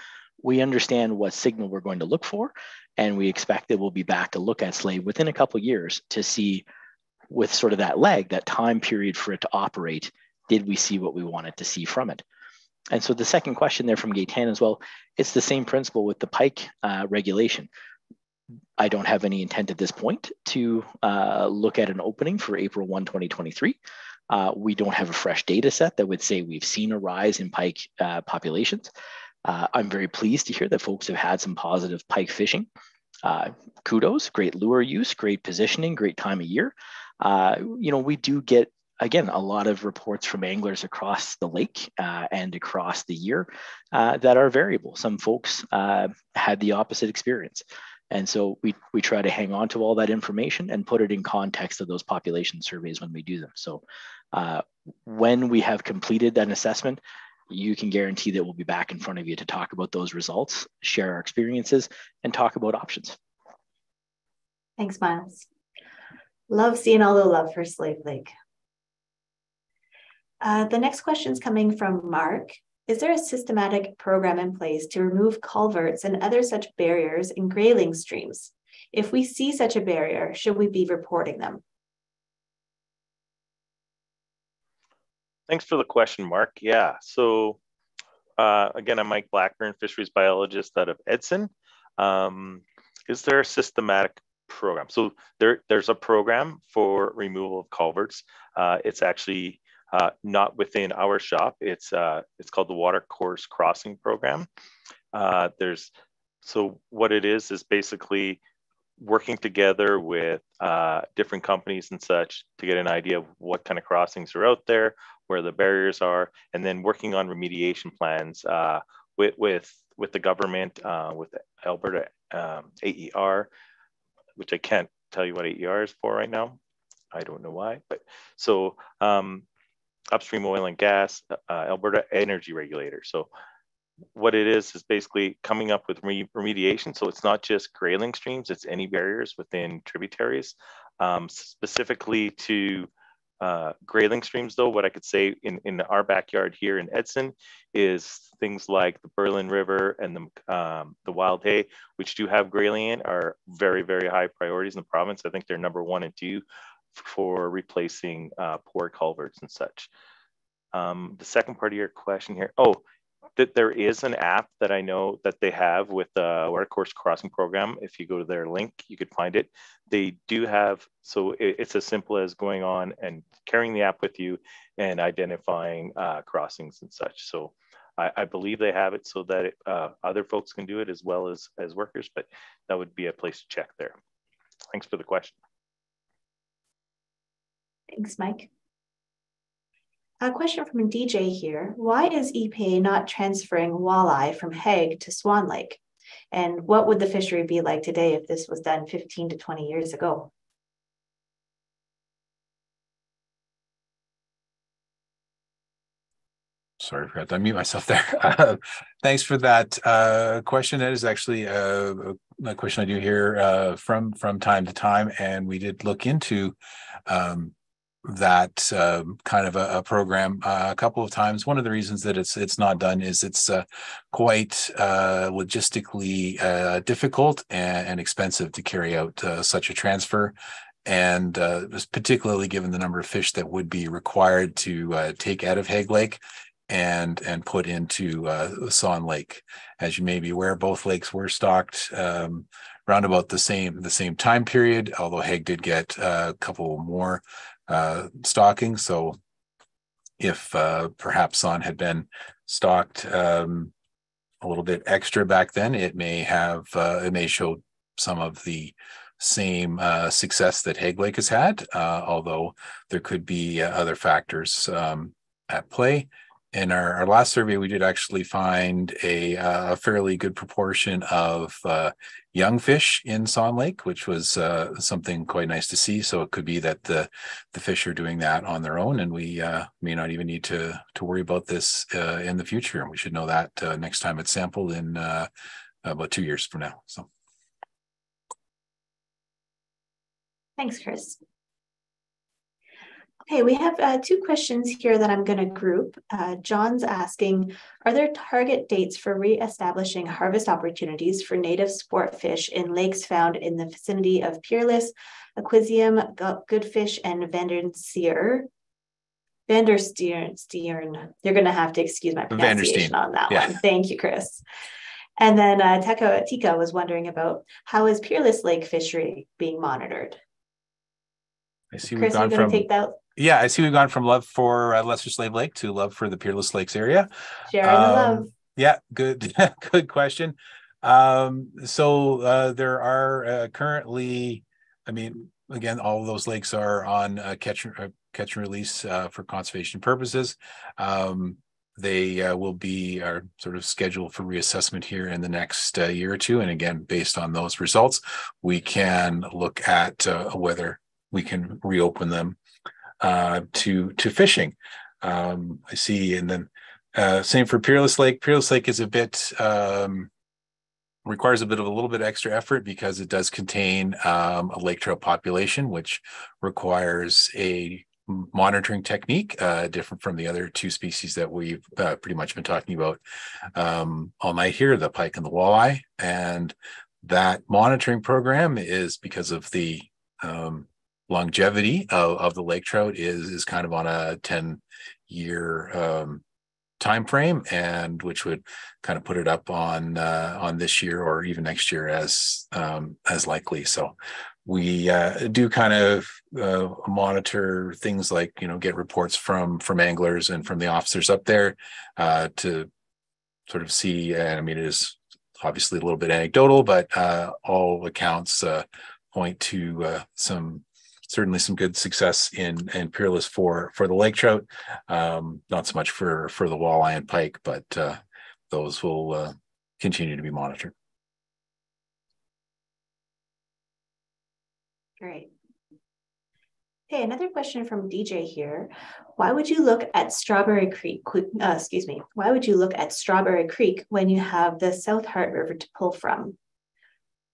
we understand what signal we're going to look for, and we expect that we'll be back to look at slave within a couple years to see with sort of that leg, that time period for it to operate did we see what we wanted to see from it? And so the second question there from Gaytan as well, it's the same principle with the pike uh, regulation. I don't have any intent at this point to uh, look at an opening for April 1, 2023. Uh, we don't have a fresh data set that would say we've seen a rise in pike uh, populations. Uh, I'm very pleased to hear that folks have had some positive pike fishing. Uh, kudos, great lure use, great positioning, great time of year. you know, we do get again, a lot of reports from anglers across the lake uh, and across the year uh, that are variable. Some folks uh, had the opposite experience. And so we, we try to hang on to all that information and put it in context of those population surveys when we do them. So uh, when we have completed that assessment, you can guarantee that we'll be back in front of you to talk about those results, share our experiences, and talk about options. Thanks, Miles. Love seeing all the love for Slave Lake. Uh, the next question is coming from Mark. Is there a systematic program in place to remove culverts and other such barriers in grayling streams? If we see such a barrier, should we be reporting them? Thanks for the question, Mark. Yeah, so uh, again, I'm Mike Blackburn, fisheries biologist out of Edson. Um, is there a systematic program? So there, there's a program for removal of culverts. Uh, it's actually uh, not within our shop. It's uh, it's called the Water Course Crossing Program. Uh, there's so what it is is basically working together with uh, different companies and such to get an idea of what kind of crossings are out there, where the barriers are, and then working on remediation plans uh, with with with the government, uh, with Alberta um, AER, which I can't tell you what AER is for right now. I don't know why, but so um, upstream oil and gas, uh, Alberta Energy Regulator. So what it is is basically coming up with remediation. So it's not just grayling streams, it's any barriers within tributaries. Um, specifically to uh, grayling streams, though, what I could say in, in our backyard here in Edson is things like the Berland River and the, um, the Wild Hay, which do have grayling in, are very, very high priorities in the province. I think they're number one and two for replacing uh, poor culverts and such. Um, the second part of your question here, oh, that there is an app that I know that they have with the Water Course Crossing Program. If you go to their link, you could find it. They do have, so it, it's as simple as going on and carrying the app with you and identifying uh, crossings and such. So I, I, believe they have it so that it, uh, other folks can do it as well as, as workers, but that would be a place to check there. Thanks for the question. Thanks, Mike. A question from DJ here. Why is EPA not transferring walleye from Haig to Swan Lake? And what would the fishery be like today if this was done 15 to 20 years ago? Sorry, I forgot to unmute myself there. Uh, thanks for that uh, question. That is actually a, a question I do hear uh, from from time to time, and we did look into um, that uh, kind of a, a program uh, a couple of times. One of the reasons that it's it's not done is it's uh, quite uh, logistically uh, difficult and, and, expensive to carry out uh, such a transfer, and particularly given the number of fish that would be required to take out of Haig Lake and and put into uh, Swan Lake. As you may be aware, both lakes were stocked um, around about the same the same time period. Although Haig did get a couple more uh, stocking. So if uh, perhaps Swan had been stocked um, a little bit extra back then, it may have uh, it may show some of the same uh, success that Haig Lake has had, uh, although there could be uh, other factors um, at play in our, our, last survey, we did actually find a, uh, a fairly good proportion of young fish in Swan Lake, which was uh, something quite nice to see. So it could be that the the fish are doing that on their own, and we uh, may not even need to to worry about this uh, in the future. And we should know that uh, next time it's sampled in about two years from now. So. Thanks, Chris. Okay, we have uh, two questions here that I'm going to group. Uh, John's asking, are there target dates for re-establishing harvest opportunities for native sport fish in lakes found in the vicinity of Peerless, Aquisium, Goodfish, and Vanderseer? Vandersteern. You're going to have to excuse my pronunciation on that yeah. one. Thank you, Chris. And then uh, Teka Tika was wondering about how is Peerless Lake fishery being monitored? I see Chris, we've gone from take that yeah, I see we've gone from love for uh, Lesser Slave Lake to love for the Peerless Lakes area. Sharing um, love. Yeah, good, good question. Um, so uh, there are uh, currently, I mean, again, all of those lakes are on uh, catch uh, catch and release uh, for conservation purposes. Um, they uh, will be are sort of scheduled for reassessment here in the next uh, year or two. And again, based on those results, we can look at uh, whether we can reopen them uh, to to fishing. Um, I see, and then uh, same for Peerless Lake. Peerless Lake is a bit um, requires a bit of a little bit extra effort because it does contain um, a lake trout population, which requires a monitoring technique uh, different from the other two species that we've uh, pretty much been talking about um, all night here the pike and the walleye and that monitoring program is because of the um, longevity of, of the lake trout is is kind of on a 10 year um, time frame and which would kind of put it up on uh, on this year or even next year as um, as likely. So we uh, do kind of uh, monitor things like you know get reports from from anglers and from the officers up there uh, to sort of see and i mean it is obviously a little bit anecdotal but uh, all accounts uh, point to uh, some certainly some good success in in peerless for for the lake trout um, not so much for for the walleye and pike but those will continue to be monitored Great. Okay, another question from DJ here. Why would you look at Strawberry Creek, uh, excuse me, why would you look at Strawberry Creek when you have the South Heart River to pull from?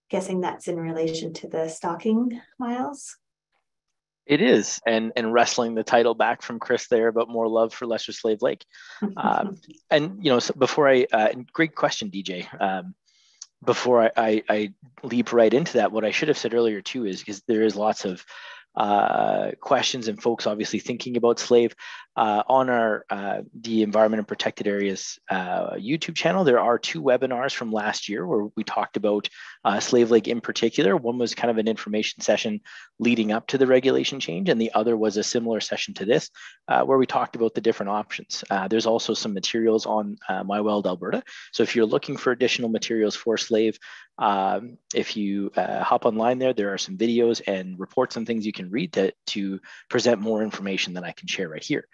Guessing that's in relation to the stocking miles? It is, and and wrestling the title back from Chris there about more love for Lesser Slave Lake, um, and you know so before I, uh, great question, DJ. Um, before I, I, I, leap right into that, what I should have said earlier too is because there is lots of uh, questions and folks obviously thinking about slave uh, on our uh, the environment and protected areas uh, YouTube channel. There are two webinars from last year where we talked about uh, Slave Lake in particular. One was kind of an information session leading up to the regulation change, and the other was a similar session to this uh, where we talked about the different options. there's also some materials on My Wild Alberta. So if you're looking for additional materials for Slave, um, if you hop online there, there are some videos and reports and things you can read to, to present more information than I can share right here.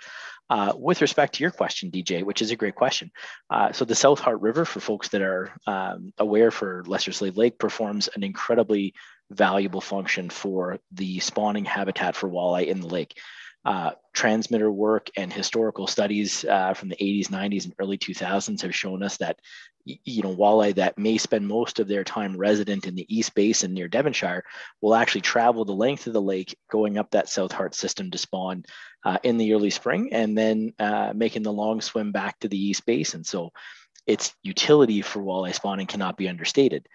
Uh, with respect to your question, DJ, which is a great question. Uh, so the South Heart River, for folks that are um, aware for Lesser Slave Lake, performs an incredibly valuable function for the spawning habitat for walleye in the lake. Uh, transmitter work and historical studies uh, from the 80s, 90s, and early 2000s have shown us that you know walleye that may spend most of their time resident in the East Basin near Devonshire will actually travel the length of the lake, going up that South Heart system to spawn uh, in the early spring, and then uh, making the long swim back to the East Basin. So its utility for walleye spawning cannot be understated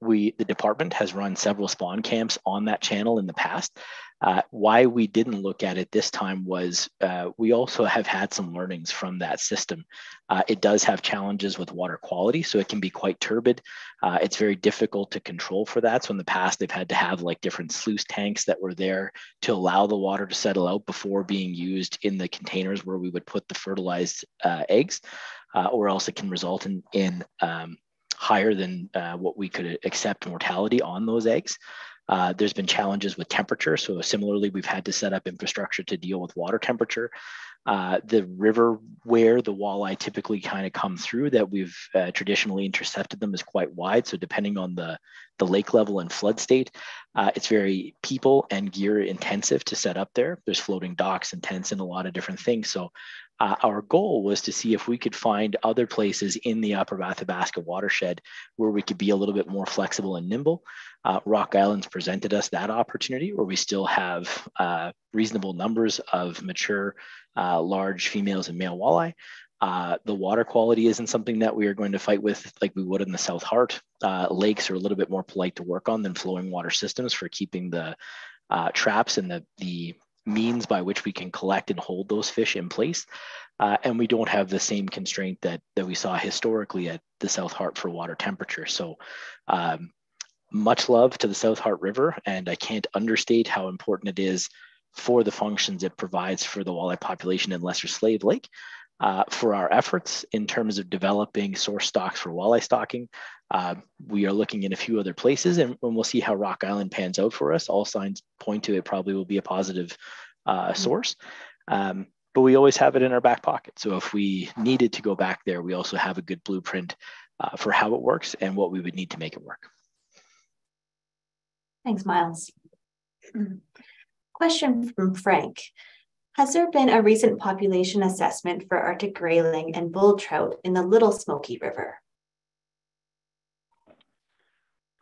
we the department has run several spawn camps on that channel in the past uh, why we didn't look at it this time was uh, we also have had some learnings from that system. Uh, it does have challenges with water quality, so it can be quite turbid. Uh, it's very difficult to control for that. So in the past, they've had to have like different sluice tanks that were there to allow the water to settle out before being used in the containers where we would put the fertilized uh, eggs, or else it can result in, in um, higher than what we could accept mortality on those eggs. Uh, there's been challenges with temperature. So similarly, we've had to set up infrastructure to deal with water temperature. Uh, the river where the walleye typically kind of come through that we've uh, traditionally intercepted them is quite wide. So depending on the, the lake level and flood state, uh, it's very people and gear intensive to set up there. There's floating docks and tents and a lot of different things. So uh, our goal was to see if we could find other places in the upper Athabasca watershed where we could be a little bit more flexible and nimble. Uh, Rock Islands presented us that opportunity where we still have uh, reasonable numbers of mature, uh, large females and male walleye. Uh, the water quality isn't something that we are going to fight with like we would in the South Heart. Uh, lakes are a little bit more polite to work on than flowing water systems for keeping the traps and the, the means by which we can collect and hold those fish in place. Uh, and we don't have the same constraint that, that we saw historically at the South Heart for water temperature. So um, much love to the South Heart River, and I can't understate how important it is for the functions it provides for the walleye population in Lesser Slave Lake. Uh, for our efforts in terms of developing source stocks for walleye stocking, uh, we are looking in a few other places and, and, we'll see how Rock Island pans out for us. All signs point to it probably will be a positive uh, mm-hmm. source. Um, but we always have it in our back pocket. So if we needed to go back there, we also have a good blueprint uh, for how it works and what we would need to make it work. Thanks, Miles. Question from Frank. Has there been a recent population assessment for Arctic grayling and bull trout in the Little Smoky River?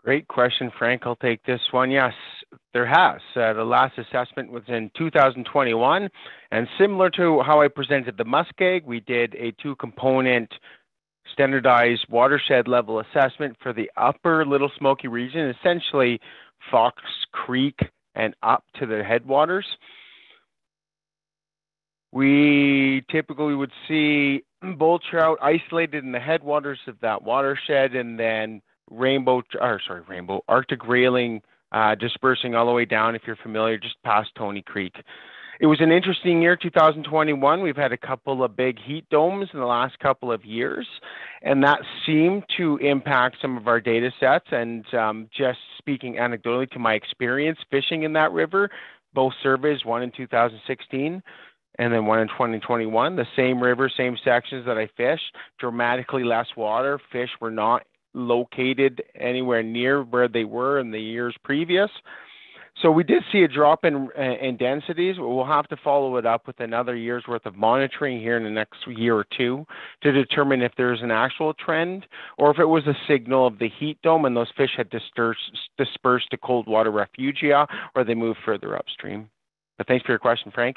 Great question, Frank. I'll take this one. Yes, there has. Uh, the last assessment was in 2021. And similar to how I presented the muskeg, we did a two component standardized watershed level assessment for the upper Little Smoky region, essentially Fox Creek and up to the headwaters. We typically would see bull trout isolated in the headwaters of that watershed and then rainbow, or sorry, rainbow, Arctic grayling uh, dispersing all the way down, if you're familiar, just past Tony Creek. It was an interesting year, 2021. We've had a couple of big heat domes in the last couple of years, and that seemed to impact some of our data sets. And um, just speaking anecdotally to my experience fishing in that river, both surveys, one in 2016 and then one in 2021, the same river, same sections that I fished, dramatically less water. Fish were not located anywhere near where they were in the years previous. So we did see a drop in in densities. We'll have to follow it up with another year's worth of monitoring here in the next year or two to determine if there's an actual trend or if it was a signal of the heat dome and those fish had dispersed, dispersed to cold water refugia or they moved further upstream. But thanks for your question, Frank.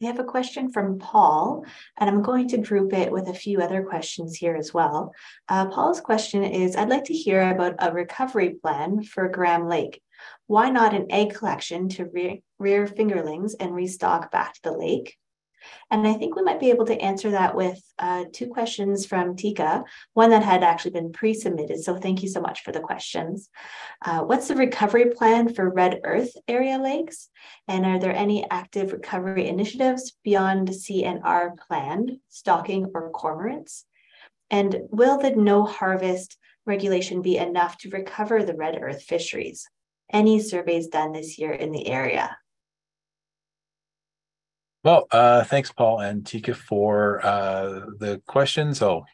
We have a question from Paul, and I'm going to group it with a few other questions here as well. Uh, Paul's question is I'd like to hear about a recovery plan for Graham Lake. Why not an egg collection to re rear fingerlings and restock back to the lake? And I think we might be able to answer that with uh, two questions from Tika, one that had actually been pre submitted. So thank you so much for the questions. Uh, what's the recovery plan for red earth area lakes? And are there any active recovery initiatives beyond CNR planned, stocking or cormorants? And will the no harvest regulation be enough to recover the red earth fisheries? Any surveys done this year in the area? Well, uh, thanks, Paul and Tika, for uh, the questions. I'll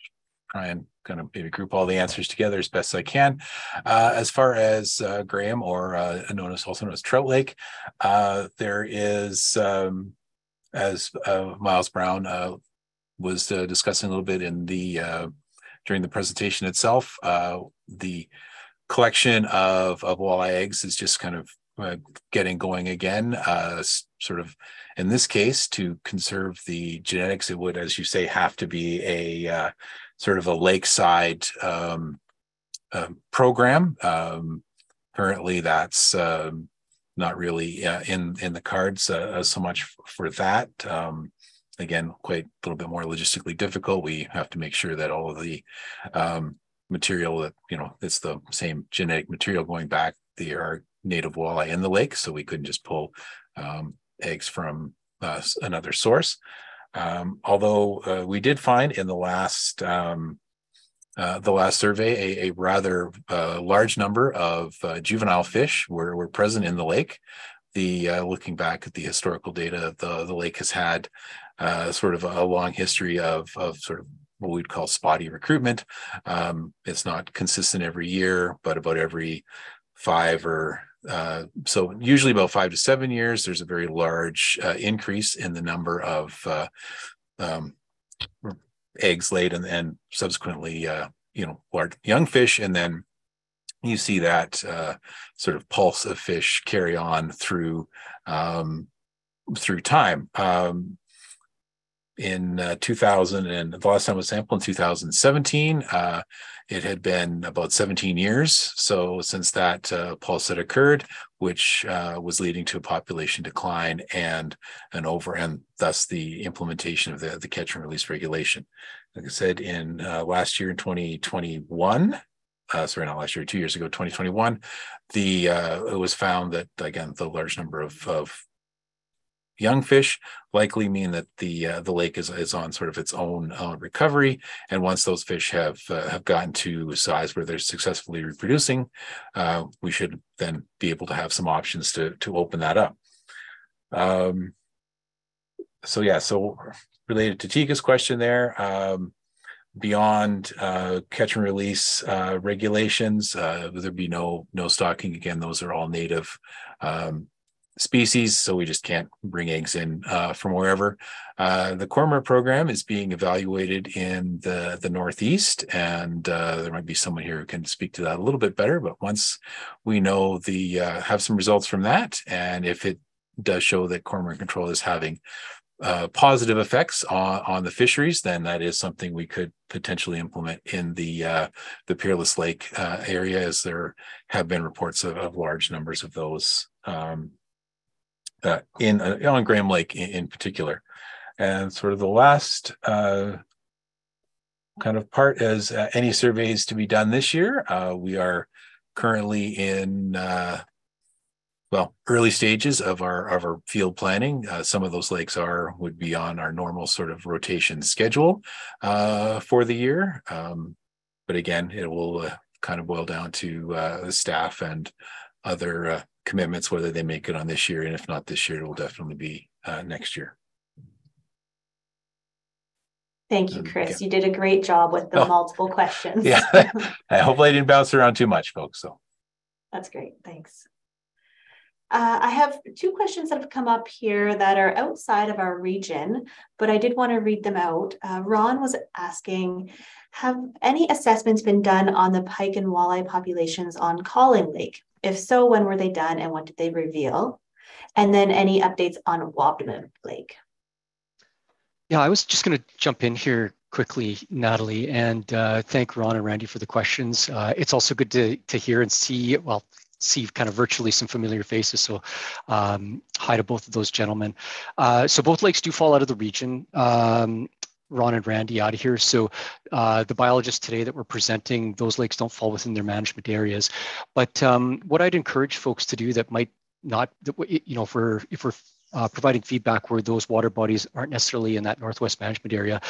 try and kind of maybe group all the answers together as best I can. Uh, as far as uh, Graham, or uh, known as also known as Trout Lake, uh, there is, um, as Miles Brown was discussing a little bit in the during the presentation itself, the collection of of walleye eggs is just kind of uh, getting going again. Uh, sort of in this case, to conserve the genetics, it would, as you say, have to be a uh, sort of a lakeside um, uh, program. Um, currently, that's um, not really uh, in in the cards uh, so much for that. Um, again, quite a little bit more logistically difficult. We have to make sure that all of the um, material that you know it's the same genetic material going back the our native walleye in the lake, so we couldn't just pull um, eggs from uh, another source. Um, although uh, we did find in the last um, uh, the last survey a, a rather uh, large number of uh, juvenile fish were, were present in the lake. The uh, looking back at the historical data, the the lake has had sort of a long history of of sort of what we'd call spotty recruitment. Um, it's not consistent every year, but about every five or uh, so usually about five to seven years, there's a very large uh, increase in the number of uh, um, eggs laid and, and subsequently, uh, you know, large young fish. And then you see that uh, sort of pulse of fish carry on through um, through time. Um, in uh, 2000 and the last time I was sampled in 2017, uh, it had been about 17 years. So since that uh, pulse had occurred, which uh, was leading to a population decline and an over, and thus the implementation of the, the catch and release regulation. Like I said, in uh, last year in 2021, uh, sorry, not last year, two years ago, 2021, the it was found that again the large number of, of young fish likely mean that the uh, the lake is, is on sort of its own uh, recovery. And once those fish have uh, have gotten to a size where they're successfully reproducing uh, we should then be able to have some options to to open that up. Um, so yeah so related to Tika's question there um, beyond uh, catch and release uh, regulations uh, there be no no stocking. Again those are all native um, species, so we just can't bring eggs in uh, from wherever. Uh, the cormorant program is being evaluated in the, the Northeast, and uh, there might be someone here who can speak to that a little bit better. But once we know the uh, have some results from that, and if it does show that cormorant control is having uh, positive effects on, on the fisheries, then that is something we could potentially implement in the uh, the Peerless Lake area, as there have been reports of, of large numbers of those um, uh, in uh, on Graham Lake in, in, particular. And sort of the last uh, kind of part is uh, any surveys to be done this year. Uh, we are currently in uh, well early stages of our of our field planning. Some of those lakes are would be on our normal sort of rotation schedule uh, for the year, um, but again, it will kind of boil down to the staff and other commitments whether they make it on this year, and if not this year, it will definitely be next year. Thank you, Chris. Yeah. You did a great job with the oh, multiple questions. Yeah, I hope I didn't bounce around too much, folks. So that's great. Thanks. Uh, I have two questions that have come up here that are outside of our region, but I did want to read them out. Uh, Ron was asking Have any assessments been done on the pike and walleye populations on Calling Lake? If so, when were they done and what did they reveal? And then any updates on Wabamun Lake? Yeah, I was just going to jump in here quickly, Natalie, and uh, thank Ron and Randy for the questions. Uh, it's also good to, to hear and see, well, see kind of virtually some familiar faces. So um, hi to both of those gentlemen. Uh, so both lakes do fall out of the region. Um, Ron and Randy out of here. So uh, the biologists today that we're presenting, those lakes don't fall within their management areas. But um, what I'd encourage folks to do that might not, that you know, if we're if we're uh, providing feedback where those water bodies aren't necessarily in that northwest management area.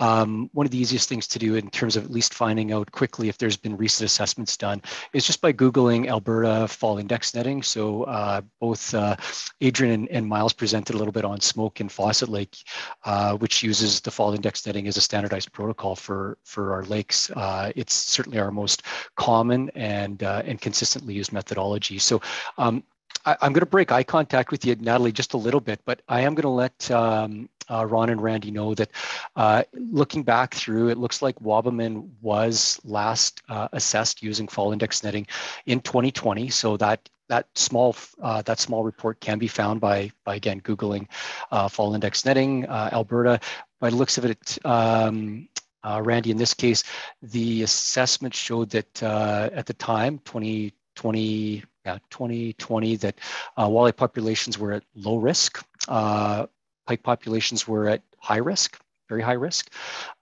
Um, one of the easiest things to do in terms of at least finding out quickly if there's been recent assessments done is just by Googling Alberta fall index netting. So uh, both uh, Adrian and, and, Miles presented a little bit on smoke and Fawcett Lake, uh, which uses the fall index netting as a standardized protocol for, for our lakes. Uh, it's certainly our most common and, uh, and consistently used methodology. So um, I, am going to break eye contact with you, Natalie, just a little bit, but I am going to let um, uh, Ron and Randy know that uh, looking back through, it looks like Wabamun was last uh, assessed using fall index netting in 2020. So that that small uh, that small report can be found by by again googling uh, fall index netting uh, Alberta. By the looks of it. Um, Randy, in this case, the assessment showed that at the time, 2020, yeah, 2020 that uh, walleye populations were at low risk, uh, pike populations were at high risk, very high risk.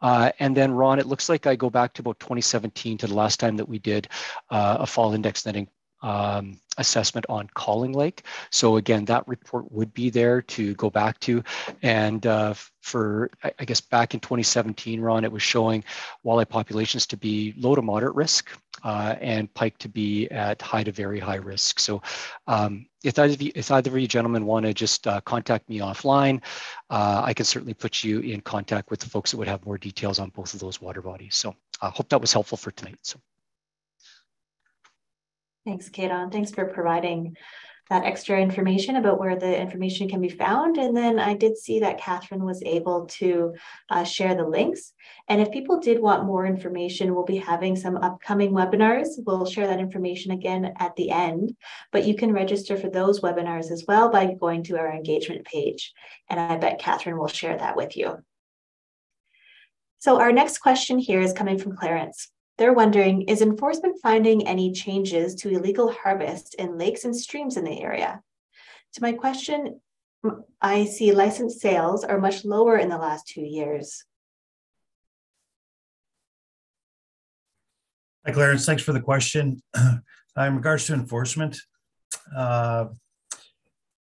Uh, and then Ron, it looks like I go back to about 2017 to the last time that we did uh, a fall index netting um, assessment on Calling Lake. So again, that report would be there to go back to. And uh, for, I guess back in 2017, Ron, it was showing walleye populations to be low to moderate risk uh, and pike to be at high to very high risk. So um, if, either of you, if either of you gentlemen want to just uh, contact me offline, uh, I can certainly put you in contact with the folks that would have more details on both of those water bodies. So I hope that was helpful for tonight. So. Thanks, Kayedon. Thanks for providing that extra information about where the information can be found. And then I did see that Catherine was able to uh, share the links. And if people did want more information, we'll be having some upcoming webinars. We'll share that information again at the end, but you can register for those webinars as well by going to our engagement page. And I bet Catherine will share that with you. So our next question here is coming from Clarence. They're wondering, is enforcement finding any changes to illegal harvest in lakes and streams in the area? To my question, I see license sales are much lower in the last two years. Hi, Clarence. Thanks for the question. In regards to enforcement, uh,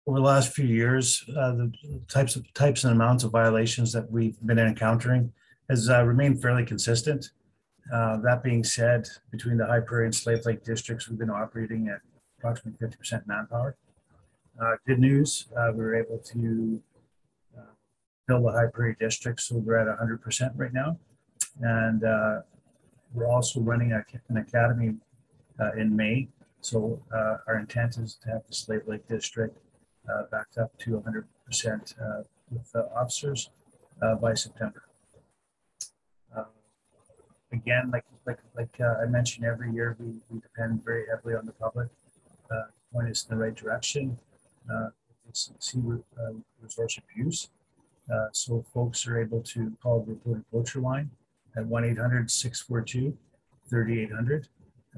over the last few years, uh, the types of types and amounts of violations that we've been encountering has uh, remained fairly consistent. Uh, that being said, between the High Prairie and Slave Lake districts, we've been operating at approximately 50% manpower. Uh, good news, uh, we were able to uh, fill the High Prairie district, so we're at 100% right now. And uh, we're also running a, an academy uh, in May. So our intent is to have the Slave Lake district backed up to 100% with officers by September again, like like like uh, I mentioned, every year we, we depend very heavily on the public. Uh, point us in the right direction. Uh, see uh, resource abuse. Uh, so folks are able to call the reported poacher line at 1-800-642-3800.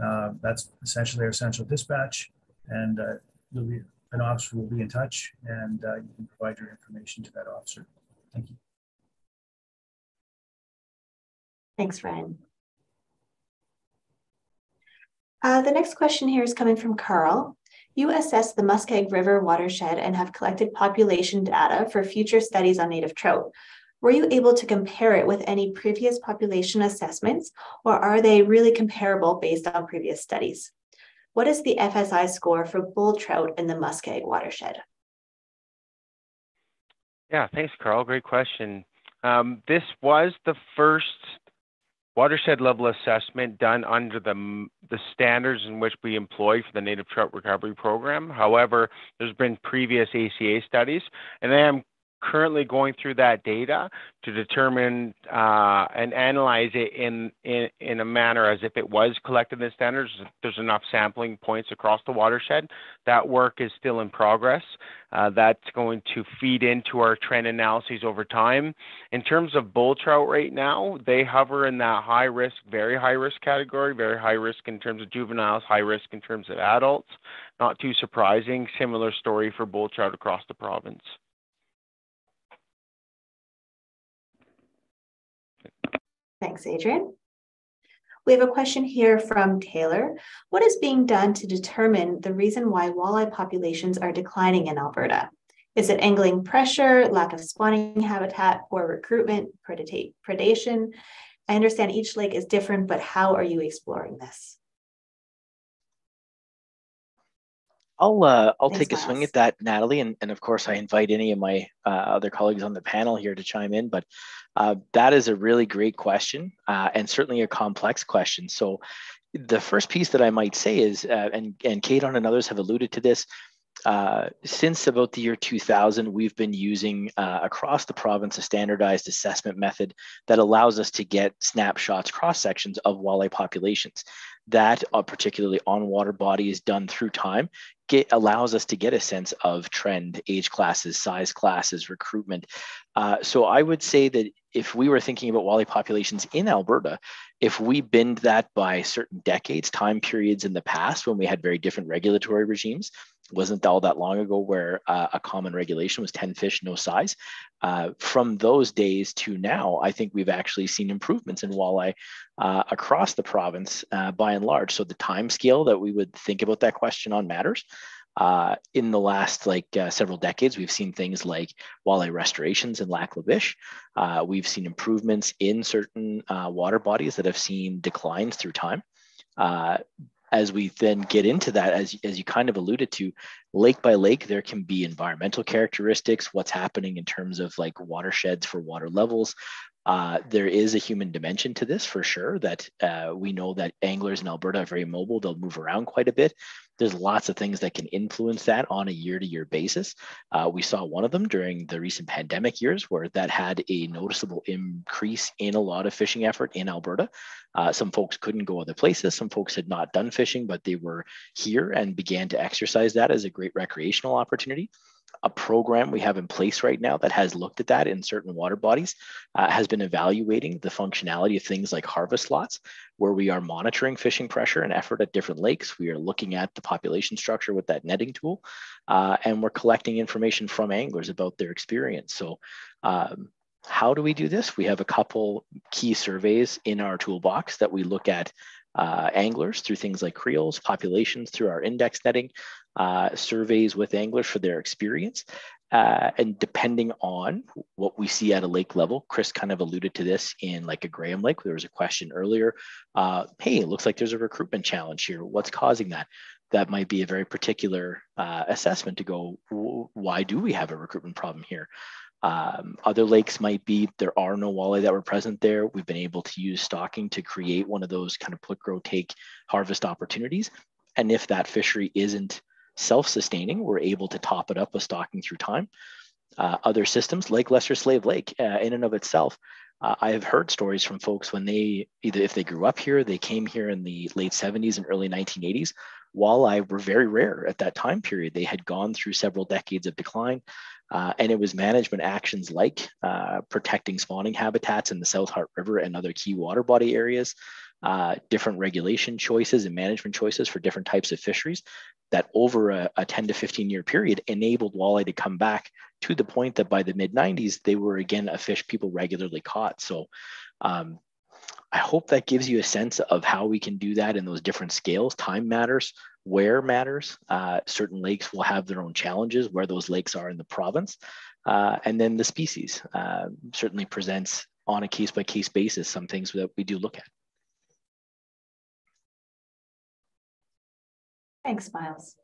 Uh, that's essentially our central dispatch. And uh, be an officer will be in touch and uh, you can provide your information to that officer. Thank you. Thanks, Ryan. Uh, the next question here is coming from Carl. You assess the Muskeg River watershed and have collected population data for future studies on native trout. Were you able to compare it with any previous population assessments, or are they really comparable based on previous studies? What is the FSI score for bull trout in the Muskeg watershed? Yeah, thanks, Carl. Great question. Um, this was the first watershed level assessment done under the, the standards in which we employ for the native trout recovery program. However, there's been previous ACA studies, and I am currently going through that data to determine uh, and analyze it in, in, in a manner as if it was collected in the standards. There's enough sampling points across the watershed. That work is still in progress. Uh, that's going to feed into our trend analyses over time. In terms of bull trout right now, they hover in that high risk, very high risk category, very high risk in terms of juveniles, high risk in terms of adults. Not too surprising. Similar story for bull trout across the province. Thanks, Adrian. We have a question here from Taylor. What is being done to determine the reason why walleye populations are declining in Alberta? Is it angling pressure, lack of spawning habitat, poor recruitment, predation? I understand each lake is different, but how are you exploring this? I'll uh, I'll Thanks, take a swing at that, Natalie, and, and of course I invite any of my uh, other colleagues on the panel here to chime in. But uh, that is a really great question uh, and certainly a complex question. So the first piece that I might say is, uh, and and Kate and others have alluded to this. Uh, since about the year 2000, we've been using across the province a standardized assessment method that allows us to get snapshots, cross sections of walleye populations that uh, particularly on water body is done through time get, allows us to get a sense of trend age classes size classes recruitment. Uh, so i would say that if we were thinking about walleye populations in alberta if we binned that by certain decades time periods in the past when we had very different regulatory regimes wasn't all that long ago where uh, a common regulation was 10 fish no size uh, from those days to now i think we've actually seen improvements in walleye uh, across the province uh, by and large so the time scale that we would think about that question on matters uh, in the last like uh, several decades, we've seen things like walleye restorations in Lac La Biche. we've seen improvements in certain water bodies that have seen declines through time. As we then get into that, as, as you kind of alluded to, lake by lake, there can be environmental characteristics, what's happening in terms of like watersheds for water levels. Uh, there is a human dimension to this for sure that uh, we know that anglers in Alberta are very mobile. They'll move around quite a bit. There's lots of things that can influence that on a year to year basis. Uh, we saw one of them during the recent pandemic years where that had a noticeable increase in a lot of fishing effort in Alberta. Uh, some folks couldn't go other places. Some folks had not done fishing, but they were here and began to exercise that as a great recreational opportunity a program we have in place right now that has looked at that in certain water bodies, uh, has been evaluating the functionality of things like harvest lots, where we are monitoring fishing pressure and effort at different lakes. We are looking at the population structure with that netting tool, uh, and we're collecting information from anglers about their experience. So um, how do we do this? We have a couple key surveys in our toolbox that we look at uh, anglers through things like creels, populations through our index netting, uh, surveys with anglers for their experience. Uh, and depending on what we see at a lake level, Chris kind of alluded to this in like a Graham Lake. There was a question earlier. Uh, hey, it looks like there's a recruitment challenge here. What's causing that? That might be a very particular uh, assessment to go, why do we have a recruitment problem here? Um, other lakes might be there are no walleye that were present there. We've been able to use stocking to create one of those kind of put, grow, take harvest opportunities. And if that fishery isn't self-sustaining, we're able to top it up with stocking through time. Uh, other systems like Lesser Slave Lake, uh, in and of itself, uh, I have heard stories from folks when they either if they grew up here, they came here in the late 70s and early 1980s. Walleye were very rare at that time period. They had gone through several decades of decline. Uh, and it was management actions like uh, protecting spawning habitats in the South Heart River and other key water body areas, uh, different regulation choices and management choices for different types of fisheries that over a, a 10 to 15 year period enabled walleye to come back to the point that by the mid 90s, they were again a fish people regularly caught. So um, I hope that gives you a sense of how we can do that in those different scales. Time matters, where matters. Uh, certain lakes will have their own challenges where those lakes are in the province. Uh, and then the species uh, certainly presents on a case by case basis some things that we do look at. Thanks, Miles.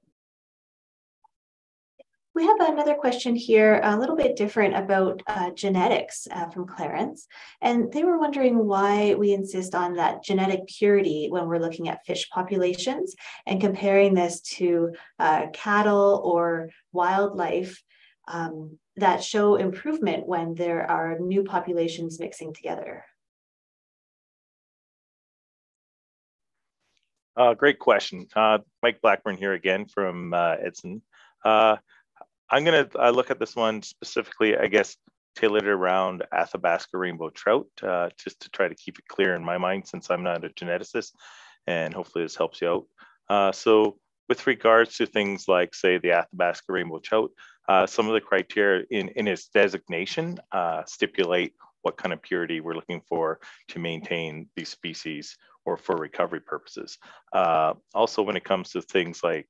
We have another question here, a little bit different about uh, genetics uh, from Clarence. And they were wondering why we insist on that genetic purity when we're looking at fish populations and comparing this to uh, cattle or wildlife um, that show improvement when there are new populations mixing together. Uh, great question. Uh, Mike Blackburn here again from uh, Edson. Uh, I'm going to uh, look at this one specifically, I guess, tailored around Athabasca rainbow trout, uh, just to try to keep it clear in my mind since I'm not a geneticist, and hopefully this helps you out. So with regards to things like, say, the Athabasca rainbow trout, some of the criteria in, in its designation stipulate what kind of purity we're looking for to maintain these species or for recovery purposes. Uh, also, when it comes to things like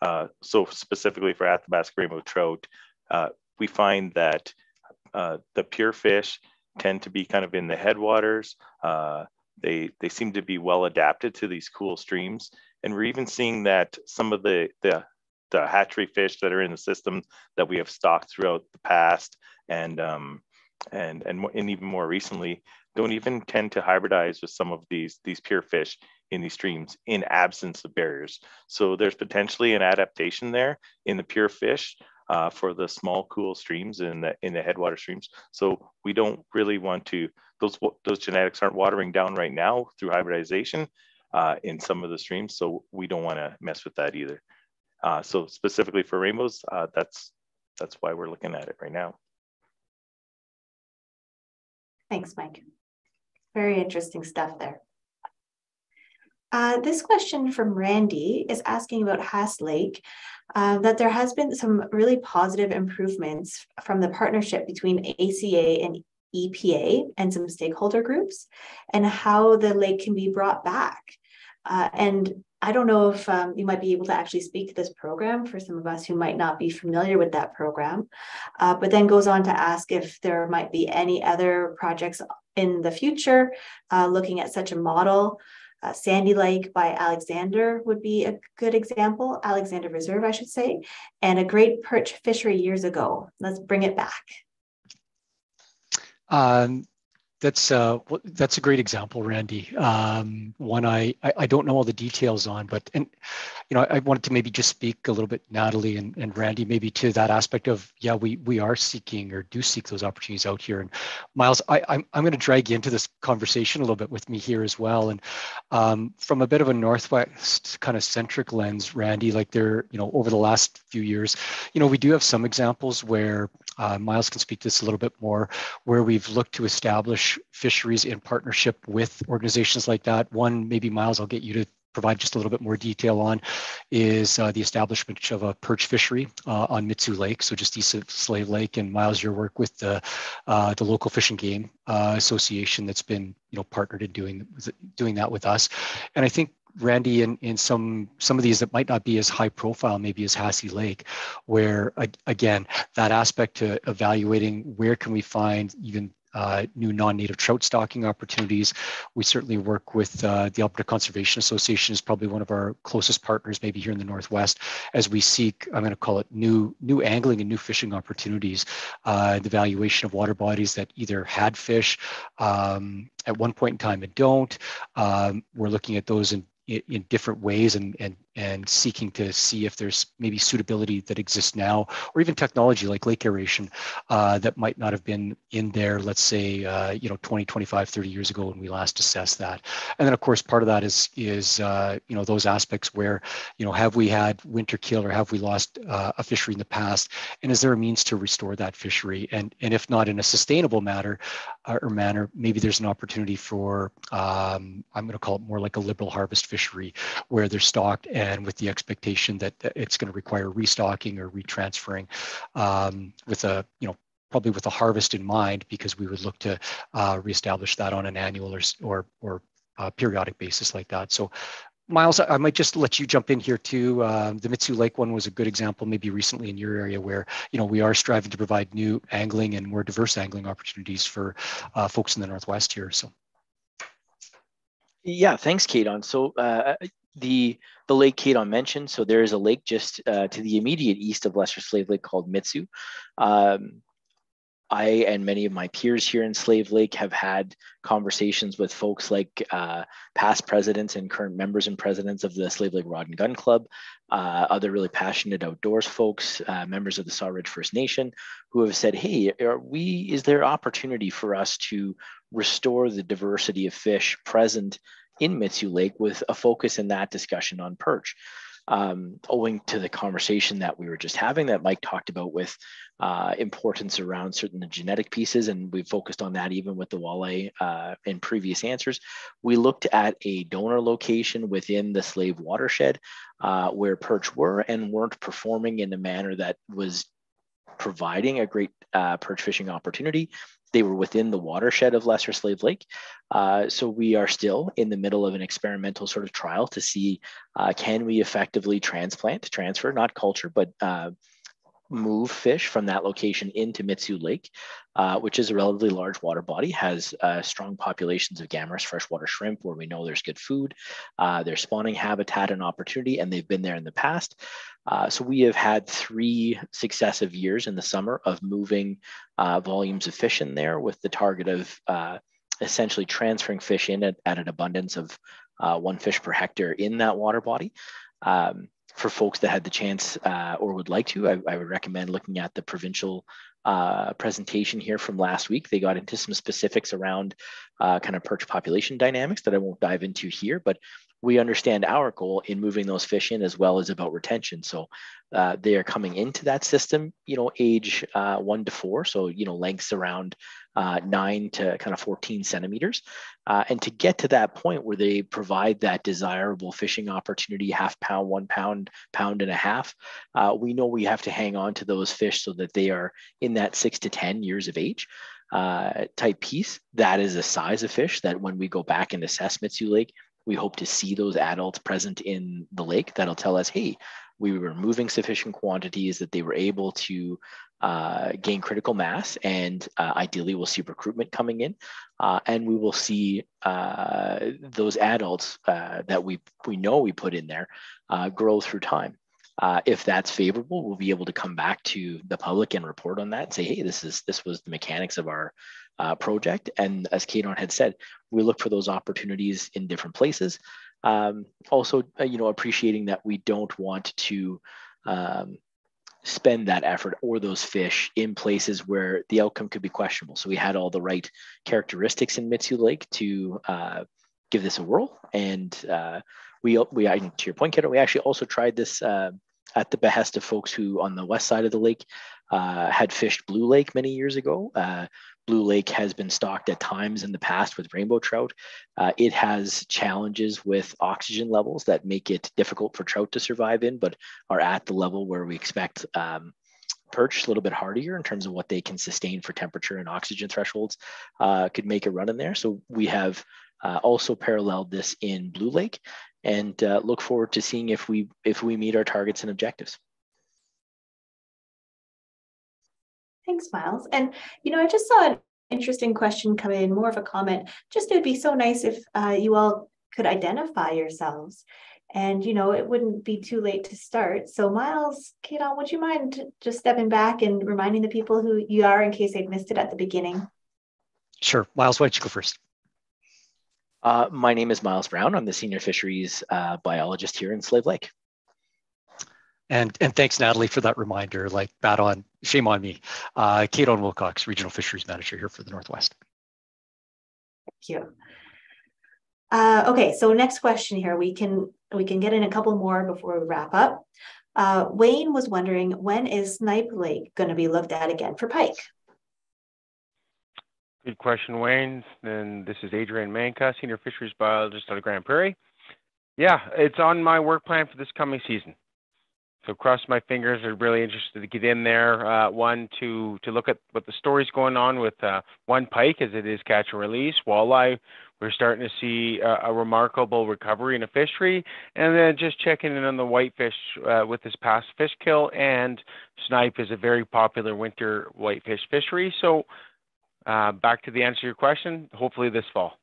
uh, so specifically for Athabasca rainbow trout, uh, we find that uh, the pure fish tend to be kind of in the headwaters. Uh, they, they seem to be well adapted to these cool streams. And we're even seeing that some of the, the, the hatchery fish that are in the system that we have stocked throughout the past and, um, and, and, and even more recently don't even tend to hybridize with some of these, these pure fish in these streams in absence of barriers. So there's potentially an adaptation there in the pure fish uh, for the small cool streams in the in the headwater streams. So we don't really want to those those genetics aren't watering down right now through hybridization uh, in some of the streams. So we don't want to mess with that either. Uh, so specifically for rainbows, uh, that's that's why we're looking at it right now. Thanks, Mike. Very interesting stuff there. Uh, this question from Randy is asking about Hasse Lake, uh, that there has been some really positive improvements from the partnership between ACA and EPA and some stakeholder groups, and how the lake can be brought back. Uh, and I don't know if um, you might be able to actually speak to this program for some of us who might not be familiar with that program, uh, but then goes on to ask if there might be any other projects in the future uh, looking at such a model uh, Sandy Lake by Alexander would be a good example, Alexander Reserve, I should say, and a great perch fishery years ago. Let's bring it back. Um, that's uh, that's a great example, Randy. Um, one I, I, don't know all the details on, but and you know I, wanted to maybe just speak a little bit, Natalie and, and Randy, maybe to that aspect of yeah we we are seeking or do seek those opportunities out here. And Miles, I I'm I'm going to drag you into this conversation a little bit with me here as well. And um, from a bit of a northwest kind of centric lens, Randy, like there you know over the last few years, you know we do have some examples where uh, Miles can speak to this a little bit more, where we've looked to establish fisheries in partnership with organizations like that. One, maybe Miles, I'll get you to provide just a little bit more detail on is uh, the establishment of a perch fishery uh, on Mitsue Lake, so just east of Slave Lake. And Miles, your work with the uh, the local fish and game uh, association that's been you know partnered in doing doing that with us. And I think Randy, in, in some some of these that might not be as high profile, maybe as Hasse Lake, where again that aspect to evaluating where can we find even uh, new non-native trout stocking opportunities. We certainly work with uh, the Alberta Conservation Association is probably one of our closest partners, maybe here in the Northwest, as we seek, I'm going to call it new new angling and new fishing opportunities. Uh, the valuation of water bodies that either had fish um, at one point in time and don't. Um, we're looking at those in in different ways and, and and seeking to see if there's maybe suitability that exists now, or even technology like lake aeration uh, that might not have been in there, let's say, uh, you know, 20, 25, 30 years ago when we last assessed that. And then of course, part of that is, is uh, you know, those aspects where, you know, have we had winter kill or have we lost uh, a fishery in the past? And is there a means to restore that fishery? And, and if not in a sustainable manner uh, or manner, maybe there's an opportunity for, um, I'm going to call it more like a liberal harvest fishery where they're stocked and with the expectation that it's going to require restocking or retransferring um, with a, you know, probably with a harvest in mind because we would look to uh, reestablish that on an annual or, or, or uh, periodic basis like that. So Miles, I might just let you jump in here too. Uh, the Mitsue Lake one was a good example, maybe recently in your area, where you know we are striving to provide new angling and more diverse angling opportunities for uh, folks in the Northwest here. So, yeah, thanks, Kayedon. So uh, the the lake Kayedon mentioned, so there is a lake just uh, to the immediate east of Lesser Slave Lake called Mitsue. Um, I and many of my peers here in Slave Lake have had conversations with folks like uh, past presidents and current members and presidents of the Slave Lake Rod and Gun Club, uh, other really passionate outdoors folks, uh, members of the Sawridge First Nation, who have said, "Hey, are we? Is there opportunity for us to restore the diversity of fish present in Mitsue Lake with a focus in that discussion on perch?" um, owing to the conversation that we were just having that Mike talked about with uh, importance around certain genetic pieces, and we focused on that even with the walleye uh, in previous answers. We looked at a donor location within the slave watershed uh, where perch were and weren't performing in a manner that was providing a great uh, perch fishing opportunity they were within the watershed of Lesser Slave Lake. Uh, so we are still in the middle of an experimental sort of trial to see uh, can we effectively transplant, transfer, not culture, but uh, move fish from that location into Mitsue Lake, uh, which is a relatively large water body, has uh, strong populations of Gammarus freshwater shrimp where we know there's good food, uh, there's spawning habitat and opportunity, and they've been there in the past. Uh, so we have had three successive years in the summer of moving uh, volumes of fish in there with the target of uh, essentially transferring fish in at, at an abundance of one fish per hectare in that water body. Um, for folks that had the chance uh, or would like to, I, I, would recommend looking at the provincial uh, presentation here from last week. They got into some specifics around uh, kind of perch population dynamics that I won't dive into here, but we understand our goal in moving those fish in as well as about retention. So uh, they are coming into that system, you know, age uh, one to four. So, you know, lengths around uh, nine to kind of 14 centimeters. Uh, and to get to that point where they provide that desirable fishing opportunity, half pound, one pound, pound and a half, uh, we know we have to hang on to those fish so that they are in that six to 10 years of age. Uh, type piece that is a size of fish that when we go back and assess Mitsue Lake, we hope to see those adults present in the lake. That'll tell us, hey, we were moving sufficient quantities that they were able to uh, gain critical mass, and uh, ideally we'll see recruitment coming in, uh, and we will see uh, those adults uh, that we we know we put in there uh, grow through time. if that's favorable, we'll be able to come back to the public and report on that and say, hey, this is this was the mechanics of our project. And as Kayedon had said, we look for those opportunities in different places. Um, also, uh, you know, appreciating that we don't want to um, spend that effort or those fish in places where the outcome could be questionable. So we had all the right characteristics in Mitsue Lake to uh, give this a whirl. And uh, we, we, to your point, Kayedon, we actually also tried this uh, at the behest of folks who on the west side of the lake uh, had fished Blue Lake many years ago. Blue Lake has been stocked at times in the past with rainbow trout. Uh, it has challenges with oxygen levels that make it difficult for trout to survive in, but are at the level where we expect um, perch a little bit hardier in terms of what they can sustain for temperature and oxygen thresholds uh, could make a run in there. So we have uh, also paralleled this in Blue Lake and uh, look forward to seeing if we if we meet our targets and objectives. Thanks, Miles. And, you know, I just saw an interesting question come in, more of a comment. Just it would be so nice if uh, you all could identify yourselves. And, you know, it wouldn't be too late to start. So, Miles, Kayedon, would you mind just stepping back and reminding the people who you are in case they've missed it at the beginning? Sure. Miles, why don't you go first? Uh, my name is Miles Brown. I'm the senior fisheries uh, biologist here in Slave Lake. And, and thanks, Natalie, for that reminder. Like, bad on, shame on me. Uh, Kayedon Wilcox, Regional Fisheries Manager here for the Northwest. Thank you. Uh, okay, so next question here. We can we can get in a couple more before we wrap up. Uh, Wayne was wondering when is Snipe Lake going to be looked at again for pike? Good question, Wayne. And this is Adrian Manka, Senior Fisheries Biologist out of Grande Prairie. Yeah, it's on my work plan for this coming season. So cross my fingers. I'm really interested to get in there. Uh, one to to look at what the story's going on with uh, one pike as it is catch and release. Walleye, we're starting to see a, a remarkable recovery in a fishery, and then just checking in on the whitefish uh, with this past fish kill. And snipe is a very popular winter whitefish fishery. So uh, back to the answer to your question. Hopefully this fall.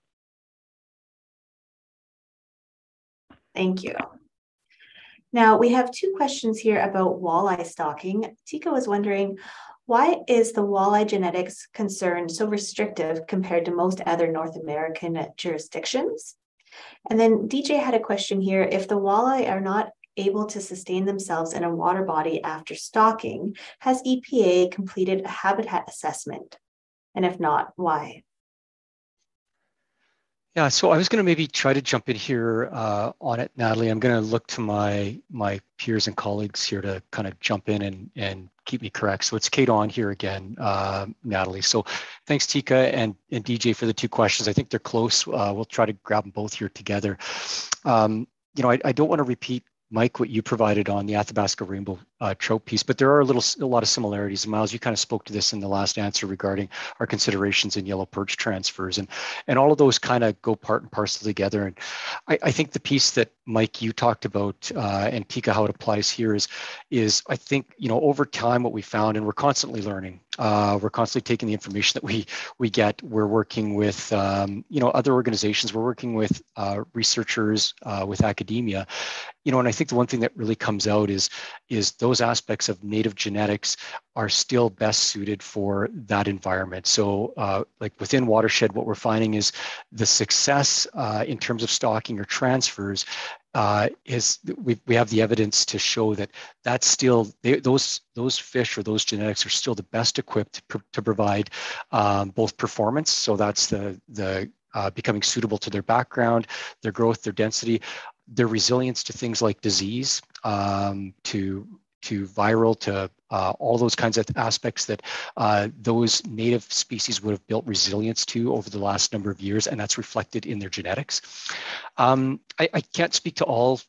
Thank you. Now we have two questions here about walleye stocking. Tika was wondering, why is the walleye genetics concern so restrictive compared to most other North American jurisdictions? And then DJ had a question here, if the walleye are not able to sustain themselves in a water body after stocking, has EPA completed a habitat assessment? And if not, why? Yeah, so I was going to maybe try to jump in here uh, on it, Natalie. I'm going to look to my my peers and colleagues here to kind of jump in and and keep me correct. So it's Kayedon here again, uh, Natalie. So thanks, Tika and, and DJ for the two questions. I think they're close. Uh, we'll try to grab them both here together. Um, you know, I, I don't want to repeat Mike, what you provided on the Athabasca Rainbow uh, piece, but there are a little, a lot of similarities. Miles, you kind of spoke to this in the last answer regarding our considerations in yellow perch transfers, and and all of those kind of go part and parcel together. And I, I think the piece that Mike you talked about uh, and Tika how it applies here is is I think you know over time what we found, and we're constantly learning. Uh, we're constantly taking the information that we we get. We're working with um, you know other organizations. We're working with uh, researchers, uh, with academia, you know, and I think the one thing that really comes out is is those aspects of native genetics are still best suited for that environment. So, uh, like within watershed, what we're finding is the success uh, in terms of stocking or transfers uh, is we, we have the evidence to show that that's still they, those those fish or those genetics are still the best equipped to, to provide um, both performance. So that's the the uh, becoming suitable to their background, their growth, their density, their resilience to things like disease, um, to to viral, to uh, all those kinds of aspects that uh, those native species would have built resilience to over the last number of years, and that's reflected in their genetics. Um, I, I, can't speak to all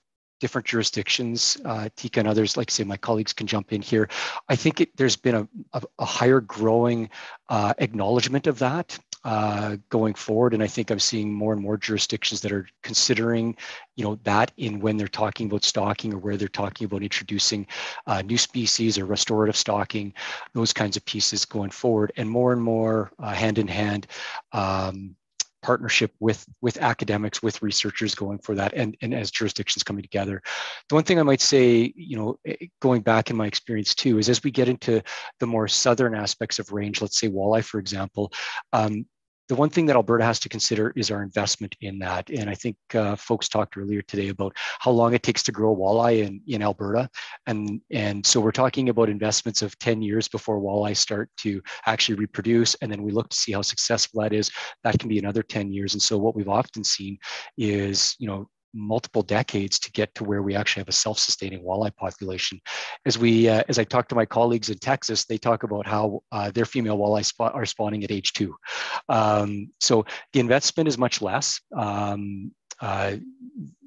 different jurisdictions, uh, Tika and others, like say my colleagues can jump in here. I think it, there's been a, a, a higher growing uh, acknowledgement of that uh, going forward. And I think I'm seeing more and more jurisdictions that are considering, you know, that in when they're talking about stocking or where they're talking about introducing uh, new species or restorative stocking, those kinds of pieces going forward. And more and more uh, hand in hand, um, partnership with with academics with researchers going for that and, and as jurisdictions coming together. The one thing i might say you know eh, going back in my experience too is as we get into the more southern aspects of range let's say walleye for example um, the one thing that Alberta has to consider is our investment in that. And I think uh, folks talked earlier today about how long it takes to grow walleye in, in Alberta. And, and so we're talking about investments of 10 years before walleye start to actually reproduce. And then we look to see how successful that is. That can be another 10 years. And so what we've often seen is, you know, multiple decades to get to where we actually have a self-sustaining walleye population. As we, uh, as I talk to my colleagues in Texas, they talk about how uh, their female walleye spa- are spawning at age two. Um, so the investment is much less. Um, uh,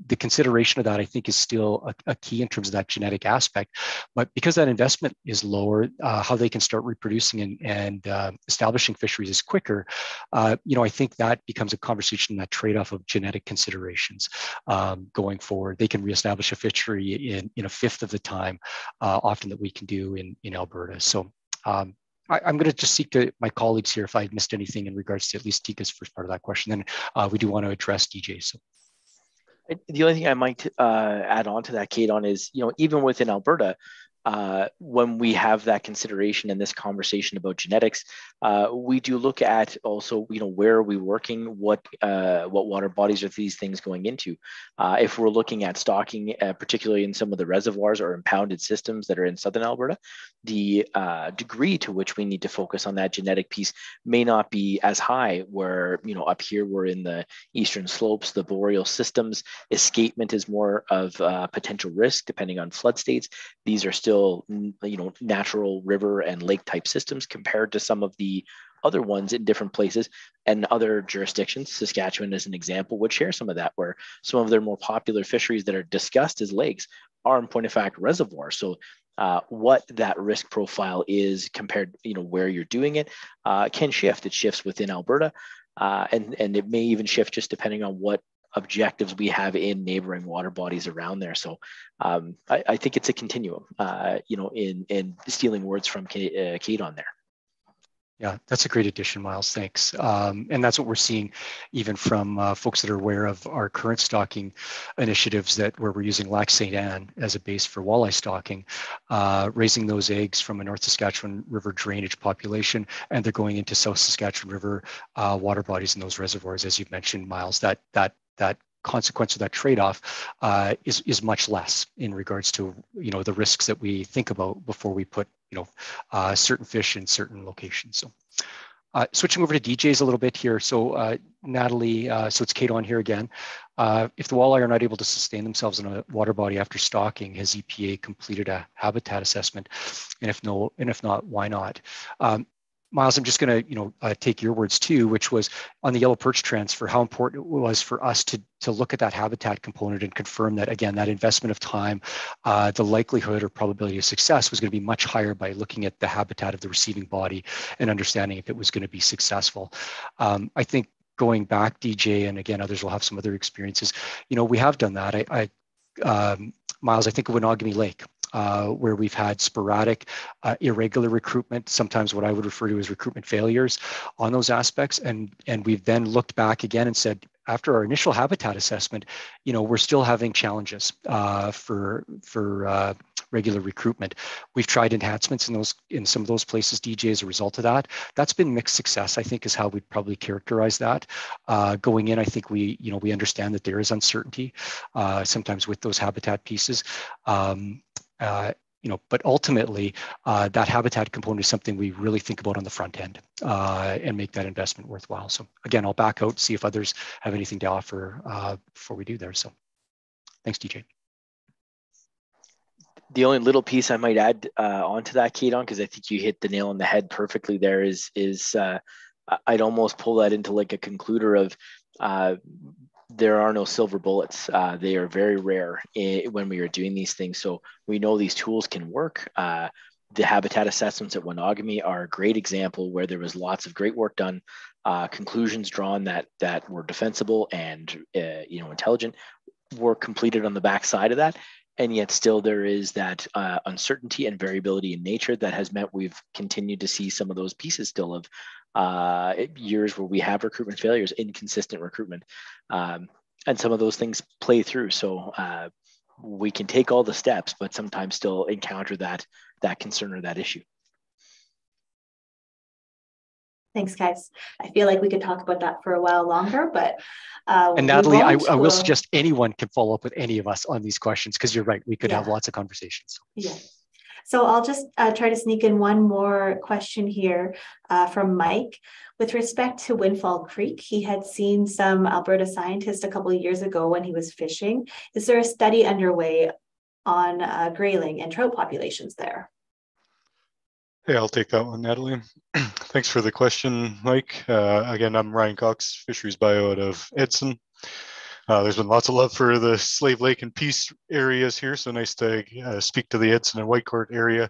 the consideration of that, I think, is still a, a, key in terms of that genetic aspect. But because that investment is lower, uh, how they can start reproducing and, and uh, establishing fisheries is quicker. Uh, you know, I think that becomes a conversation, that trade-off of genetic considerations um, going forward. They can reestablish a fishery in, in a fifth of the time, uh, often that we can do in, in Alberta. So um, I, am going to just seek to my colleagues here if I missed anything in regards to at least Tika's first part of that question. Then uh, we do want to address DJ. So. The only thing I might uh, add on to that, Kayedon is you know even within Alberta, uh, when we have that consideration in this conversation about genetics, uh, we do look at also, you know, where are we working? What uh, what water bodies are these things going into? Uh, if we're looking at stocking, uh, particularly in some of the reservoirs or impounded systems that are in southern Alberta, the uh, degree to which we need to focus on that genetic piece may not be as high. Where you know, up here we're in the eastern slopes, the boreal systems. Escapement is more of potential risk depending on flood states. These are still still you know natural river and lake type systems compared to some of the other ones in different places and other jurisdictions. Saskatchewan, as an example, would share some of that, where some of their more popular fisheries that are discussed as lakes are, in point of fact, reservoirs. So, uh, what that risk profile is compared, you know, where you're doing it, uh, can shift. It shifts within Alberta, uh, and and it may even shift just depending on what objectives we have in neighboring water bodies around there. So um, I, I, think it's a continuum, uh, you know, in, in stealing words from Kate, uh, on there. Yeah, that's a great addition, Miles. Thanks. Um, and that's what we're seeing even from uh, folks that are aware of our current stocking initiatives that where we're using Lac St. Anne as a base for walleye stocking, uh, raising those eggs from a North Saskatchewan River drainage population, and they're going into South Saskatchewan River uh, water bodies in those reservoirs, as you mentioned, Miles. That that that consequence of that trade-off uh, is is much less in regards to you know the risks that we think about before we put you know uh, certain fish in certain locations. So. Uh, switching over to DJs a little bit here. So uh, Natalie, uh, so it's Kayedon here again. Uh, if the walleye are not able to sustain themselves in a water body after stocking, has EPA completed a habitat assessment? And if no, and if not, why not? Um, Miles, I'm just going to, you know, uh, take your words too, which was on the yellow perch transfer, how important it was for us to to look at that habitat component and confirm that again, that investment of time, uh, the likelihood or probability of success was going to be much higher by looking at the habitat of the receiving body and understanding if it was going to be successful. Um, I think going back, DJ, and again, others will have some other experiences. You know, we have done that. I, I um, Miles, I think of Winagami Lake uh, where we've had sporadic, uh, irregular recruitment, sometimes what I would refer to as recruitment failures on those aspects. And, and we've then looked back again and said, after our initial habitat assessment, you know, we're still having challenges uh, for for uh, regular recruitment. We've tried enhancements in those in some of those places, DJ, as a result of that. That's been mixed success, I think, is how we'd probably characterize that. Uh, going in, I think we, you know, we understand that there is uncertainty uh, sometimes with those habitat pieces. Um, uh, you know, but ultimately, uh, that habitat component is something we really think about on the front end uh, and make that investment worthwhile. So again, I'll back out, see if others have anything to offer uh, before we do there. So thanks, DJ. The only little piece I might add uh, onto that, Kayedon, because I think you hit the nail on the head perfectly there, is is uh, I'd almost pull that into like a concluder of there are no silver bullets. Uh, they are very rare when we are doing these things. So we know these tools can work. Uh, the habitat assessments at Winagami are a great example where there was lots of great work done, uh, conclusions drawn that that were defensible and uh, you know intelligent, were completed on the backside of that. And yet, still, there is that uh, uncertainty and variability in nature that has meant we've continued to see some of those pieces still of uh, years where we have recruitment failures, inconsistent recruitment, um, and some of those things play through. So uh, we can take all the steps, but sometimes still encounter that that concern or that issue. Thanks, guys. I feel like we could talk about that for a while longer, but uh, and Natalie, I, I, will suggest anyone can follow up with any of us on these questions because you're right. We could yeah. have lots of conversations. Yeah. So I'll just uh, try to sneak in one more question here uh, from Mike. With respect to Windfall Creek, he had seen some Alberta scientists a couple of years ago when he was fishing. Is there a study underway on uh, grayling and trout populations there? Hey, I'll take that one, Natalie. Thanks for the question, Mike. Uh, again, I'm Ryan Cox, fisheries bio out of Edson. Uh, there's been lots of love for the Slave Lake and Peace areas here, so nice to uh, speak to the Edson and Whitecourt area.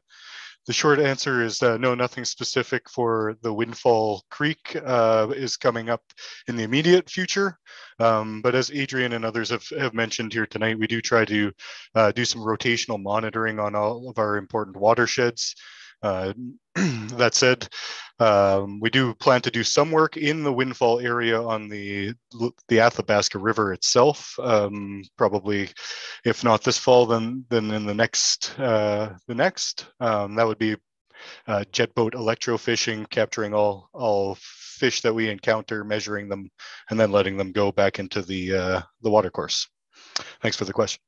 The short answer is uh, no, nothing specific for the Windfall Creek uh, is coming up in the immediate future. Um, but as Adrian and others have, have mentioned here tonight, we do try to uh, do some rotational monitoring on all of our important watersheds. Uh, that said, um, we do plan to do some work in the windfall area on the the Athabasca River itself. Um, probably, if not this fall, then then in the next uh, the next um, that would be uh, jet boat electrofishing, capturing all all fish that we encounter, measuring them, and then letting them go back into the uh, the watercourse. Thanks for the question.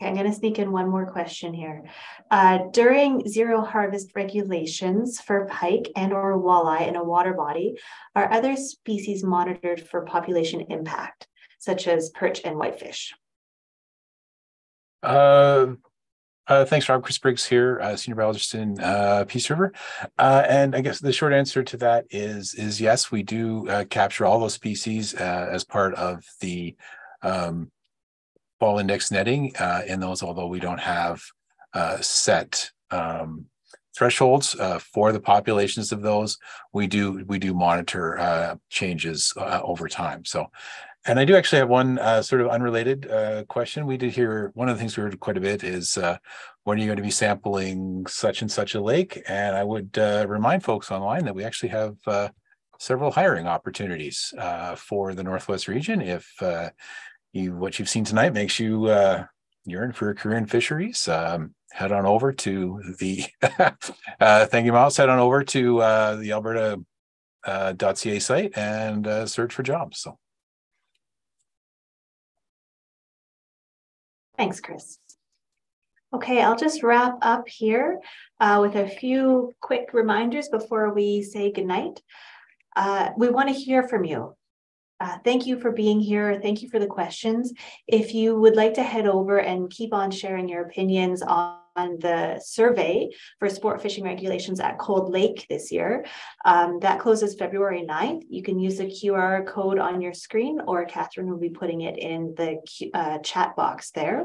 Okay, I'm going to sneak in one more question here. Uh, during zero harvest regulations for pike and or walleye in a water body, are other species monitored for population impact, such as perch and whitefish? Uh, uh, thanks, Rob. Chris Briggs here, uh, senior biologist in uh, Peace River, uh, and I guess the short answer to that is is yes, we do uh, capture all those species uh, as part of the um, fall index netting uh, in those, although we don't have uh, set um, thresholds uh, for the populations of those. We do we do monitor uh, changes uh, over time. So, and I do actually have one uh, sort of unrelated question. We did hear one of the things we heard quite a bit is when are you going to be sampling such and such a lake? And I would remind folks online that we actually have several hiring opportunities for the Northwest region if you what you've seen tonight makes you uh, yearn for a career in fisheries, um, head on over to the uh, thank you, Miles. Head on over to uh, the Alberta uh, .ca site and uh, search for jobs. So, thanks, Chris. Okay, I'll just wrap up here uh, with a few quick reminders before we say goodnight. Uh, we want to hear from you. Uh, thank you for being here. Thank you for the questions. If you would like to head over and keep on sharing your opinions on the survey for sport fishing regulations at Cold Lake this year. Um, that closes February 9th. You can use the QR code on your screen or Catherine will be putting it in the uh, chat box there.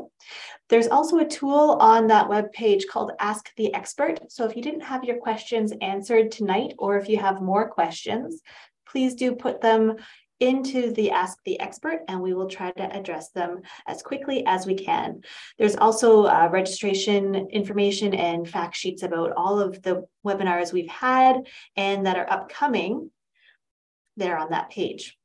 There's also a tool on that web page called Ask the Expert. So if you didn't have your questions answered tonight or if you have more questions, please do put them into the Ask the Expert and we will try to address them as quickly as we can. There's also uh, registration information and fact sheets about all of the webinars we've had and that are upcoming there on that page.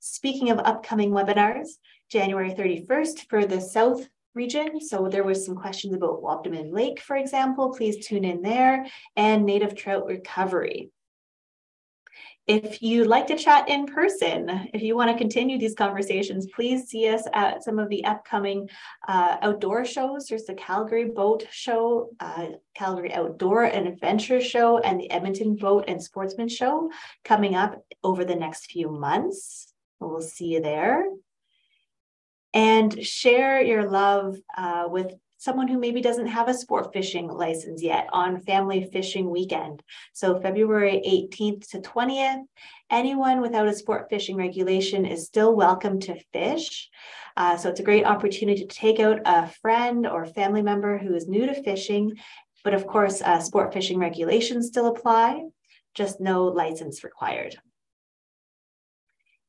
Speaking of upcoming webinars, January 31st for the South region. So there was some questions about Wabamun Lake, for example. Please tune in there and native trout recovery. If you'd like to chat in person, if you want to continue these conversations, please see us at some of the upcoming uh, outdoor shows. There's the Calgary Boat Show, uh, Calgary Outdoor and Adventure Show, and the Edmonton Boat and Sportsman Show coming up over the next few months. We'll see you there. And share your love uh, with someone who maybe doesn't have a sport fishing license yet on family fishing weekend. So February 18th to 20th, anyone without a sport fishing regulation is still welcome to fish. Uh, so it's a great opportunity to take out a friend or family member who is new to fishing. But of course, uh, sport fishing regulations still apply, just no license required.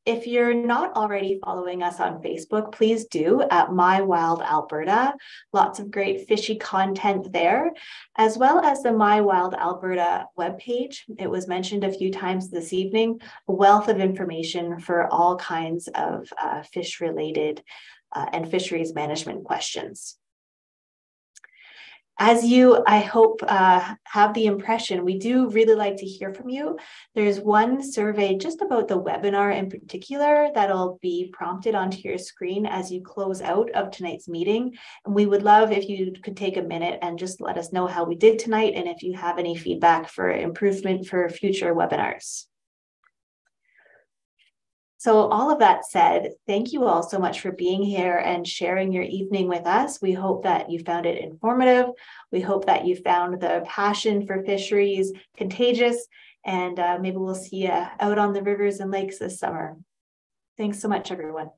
If you're not already following us on Facebook, please do at My Wild Alberta. Lots of great fishy content there, as well as the My Wild Alberta webpage. It was mentioned a few times this evening, a wealth of information for all kinds of uh, fish related uh, and fisheries management questions as you, I hope, uh, have the impression, we do really like to hear from you. There's one survey just about the webinar in particular that'll be prompted onto your screen as you close out of tonight's meeting. And we would love if you could take a minute and just let us know how we did tonight and if you have any feedback for improvement for future webinars. So, all of that said, thank you all so much for being here and sharing your evening with us. We hope that you found it informative. We hope that you found the passion for fisheries contagious, and uh, maybe we'll see you out on the rivers and lakes this summer. Thanks so much, everyone.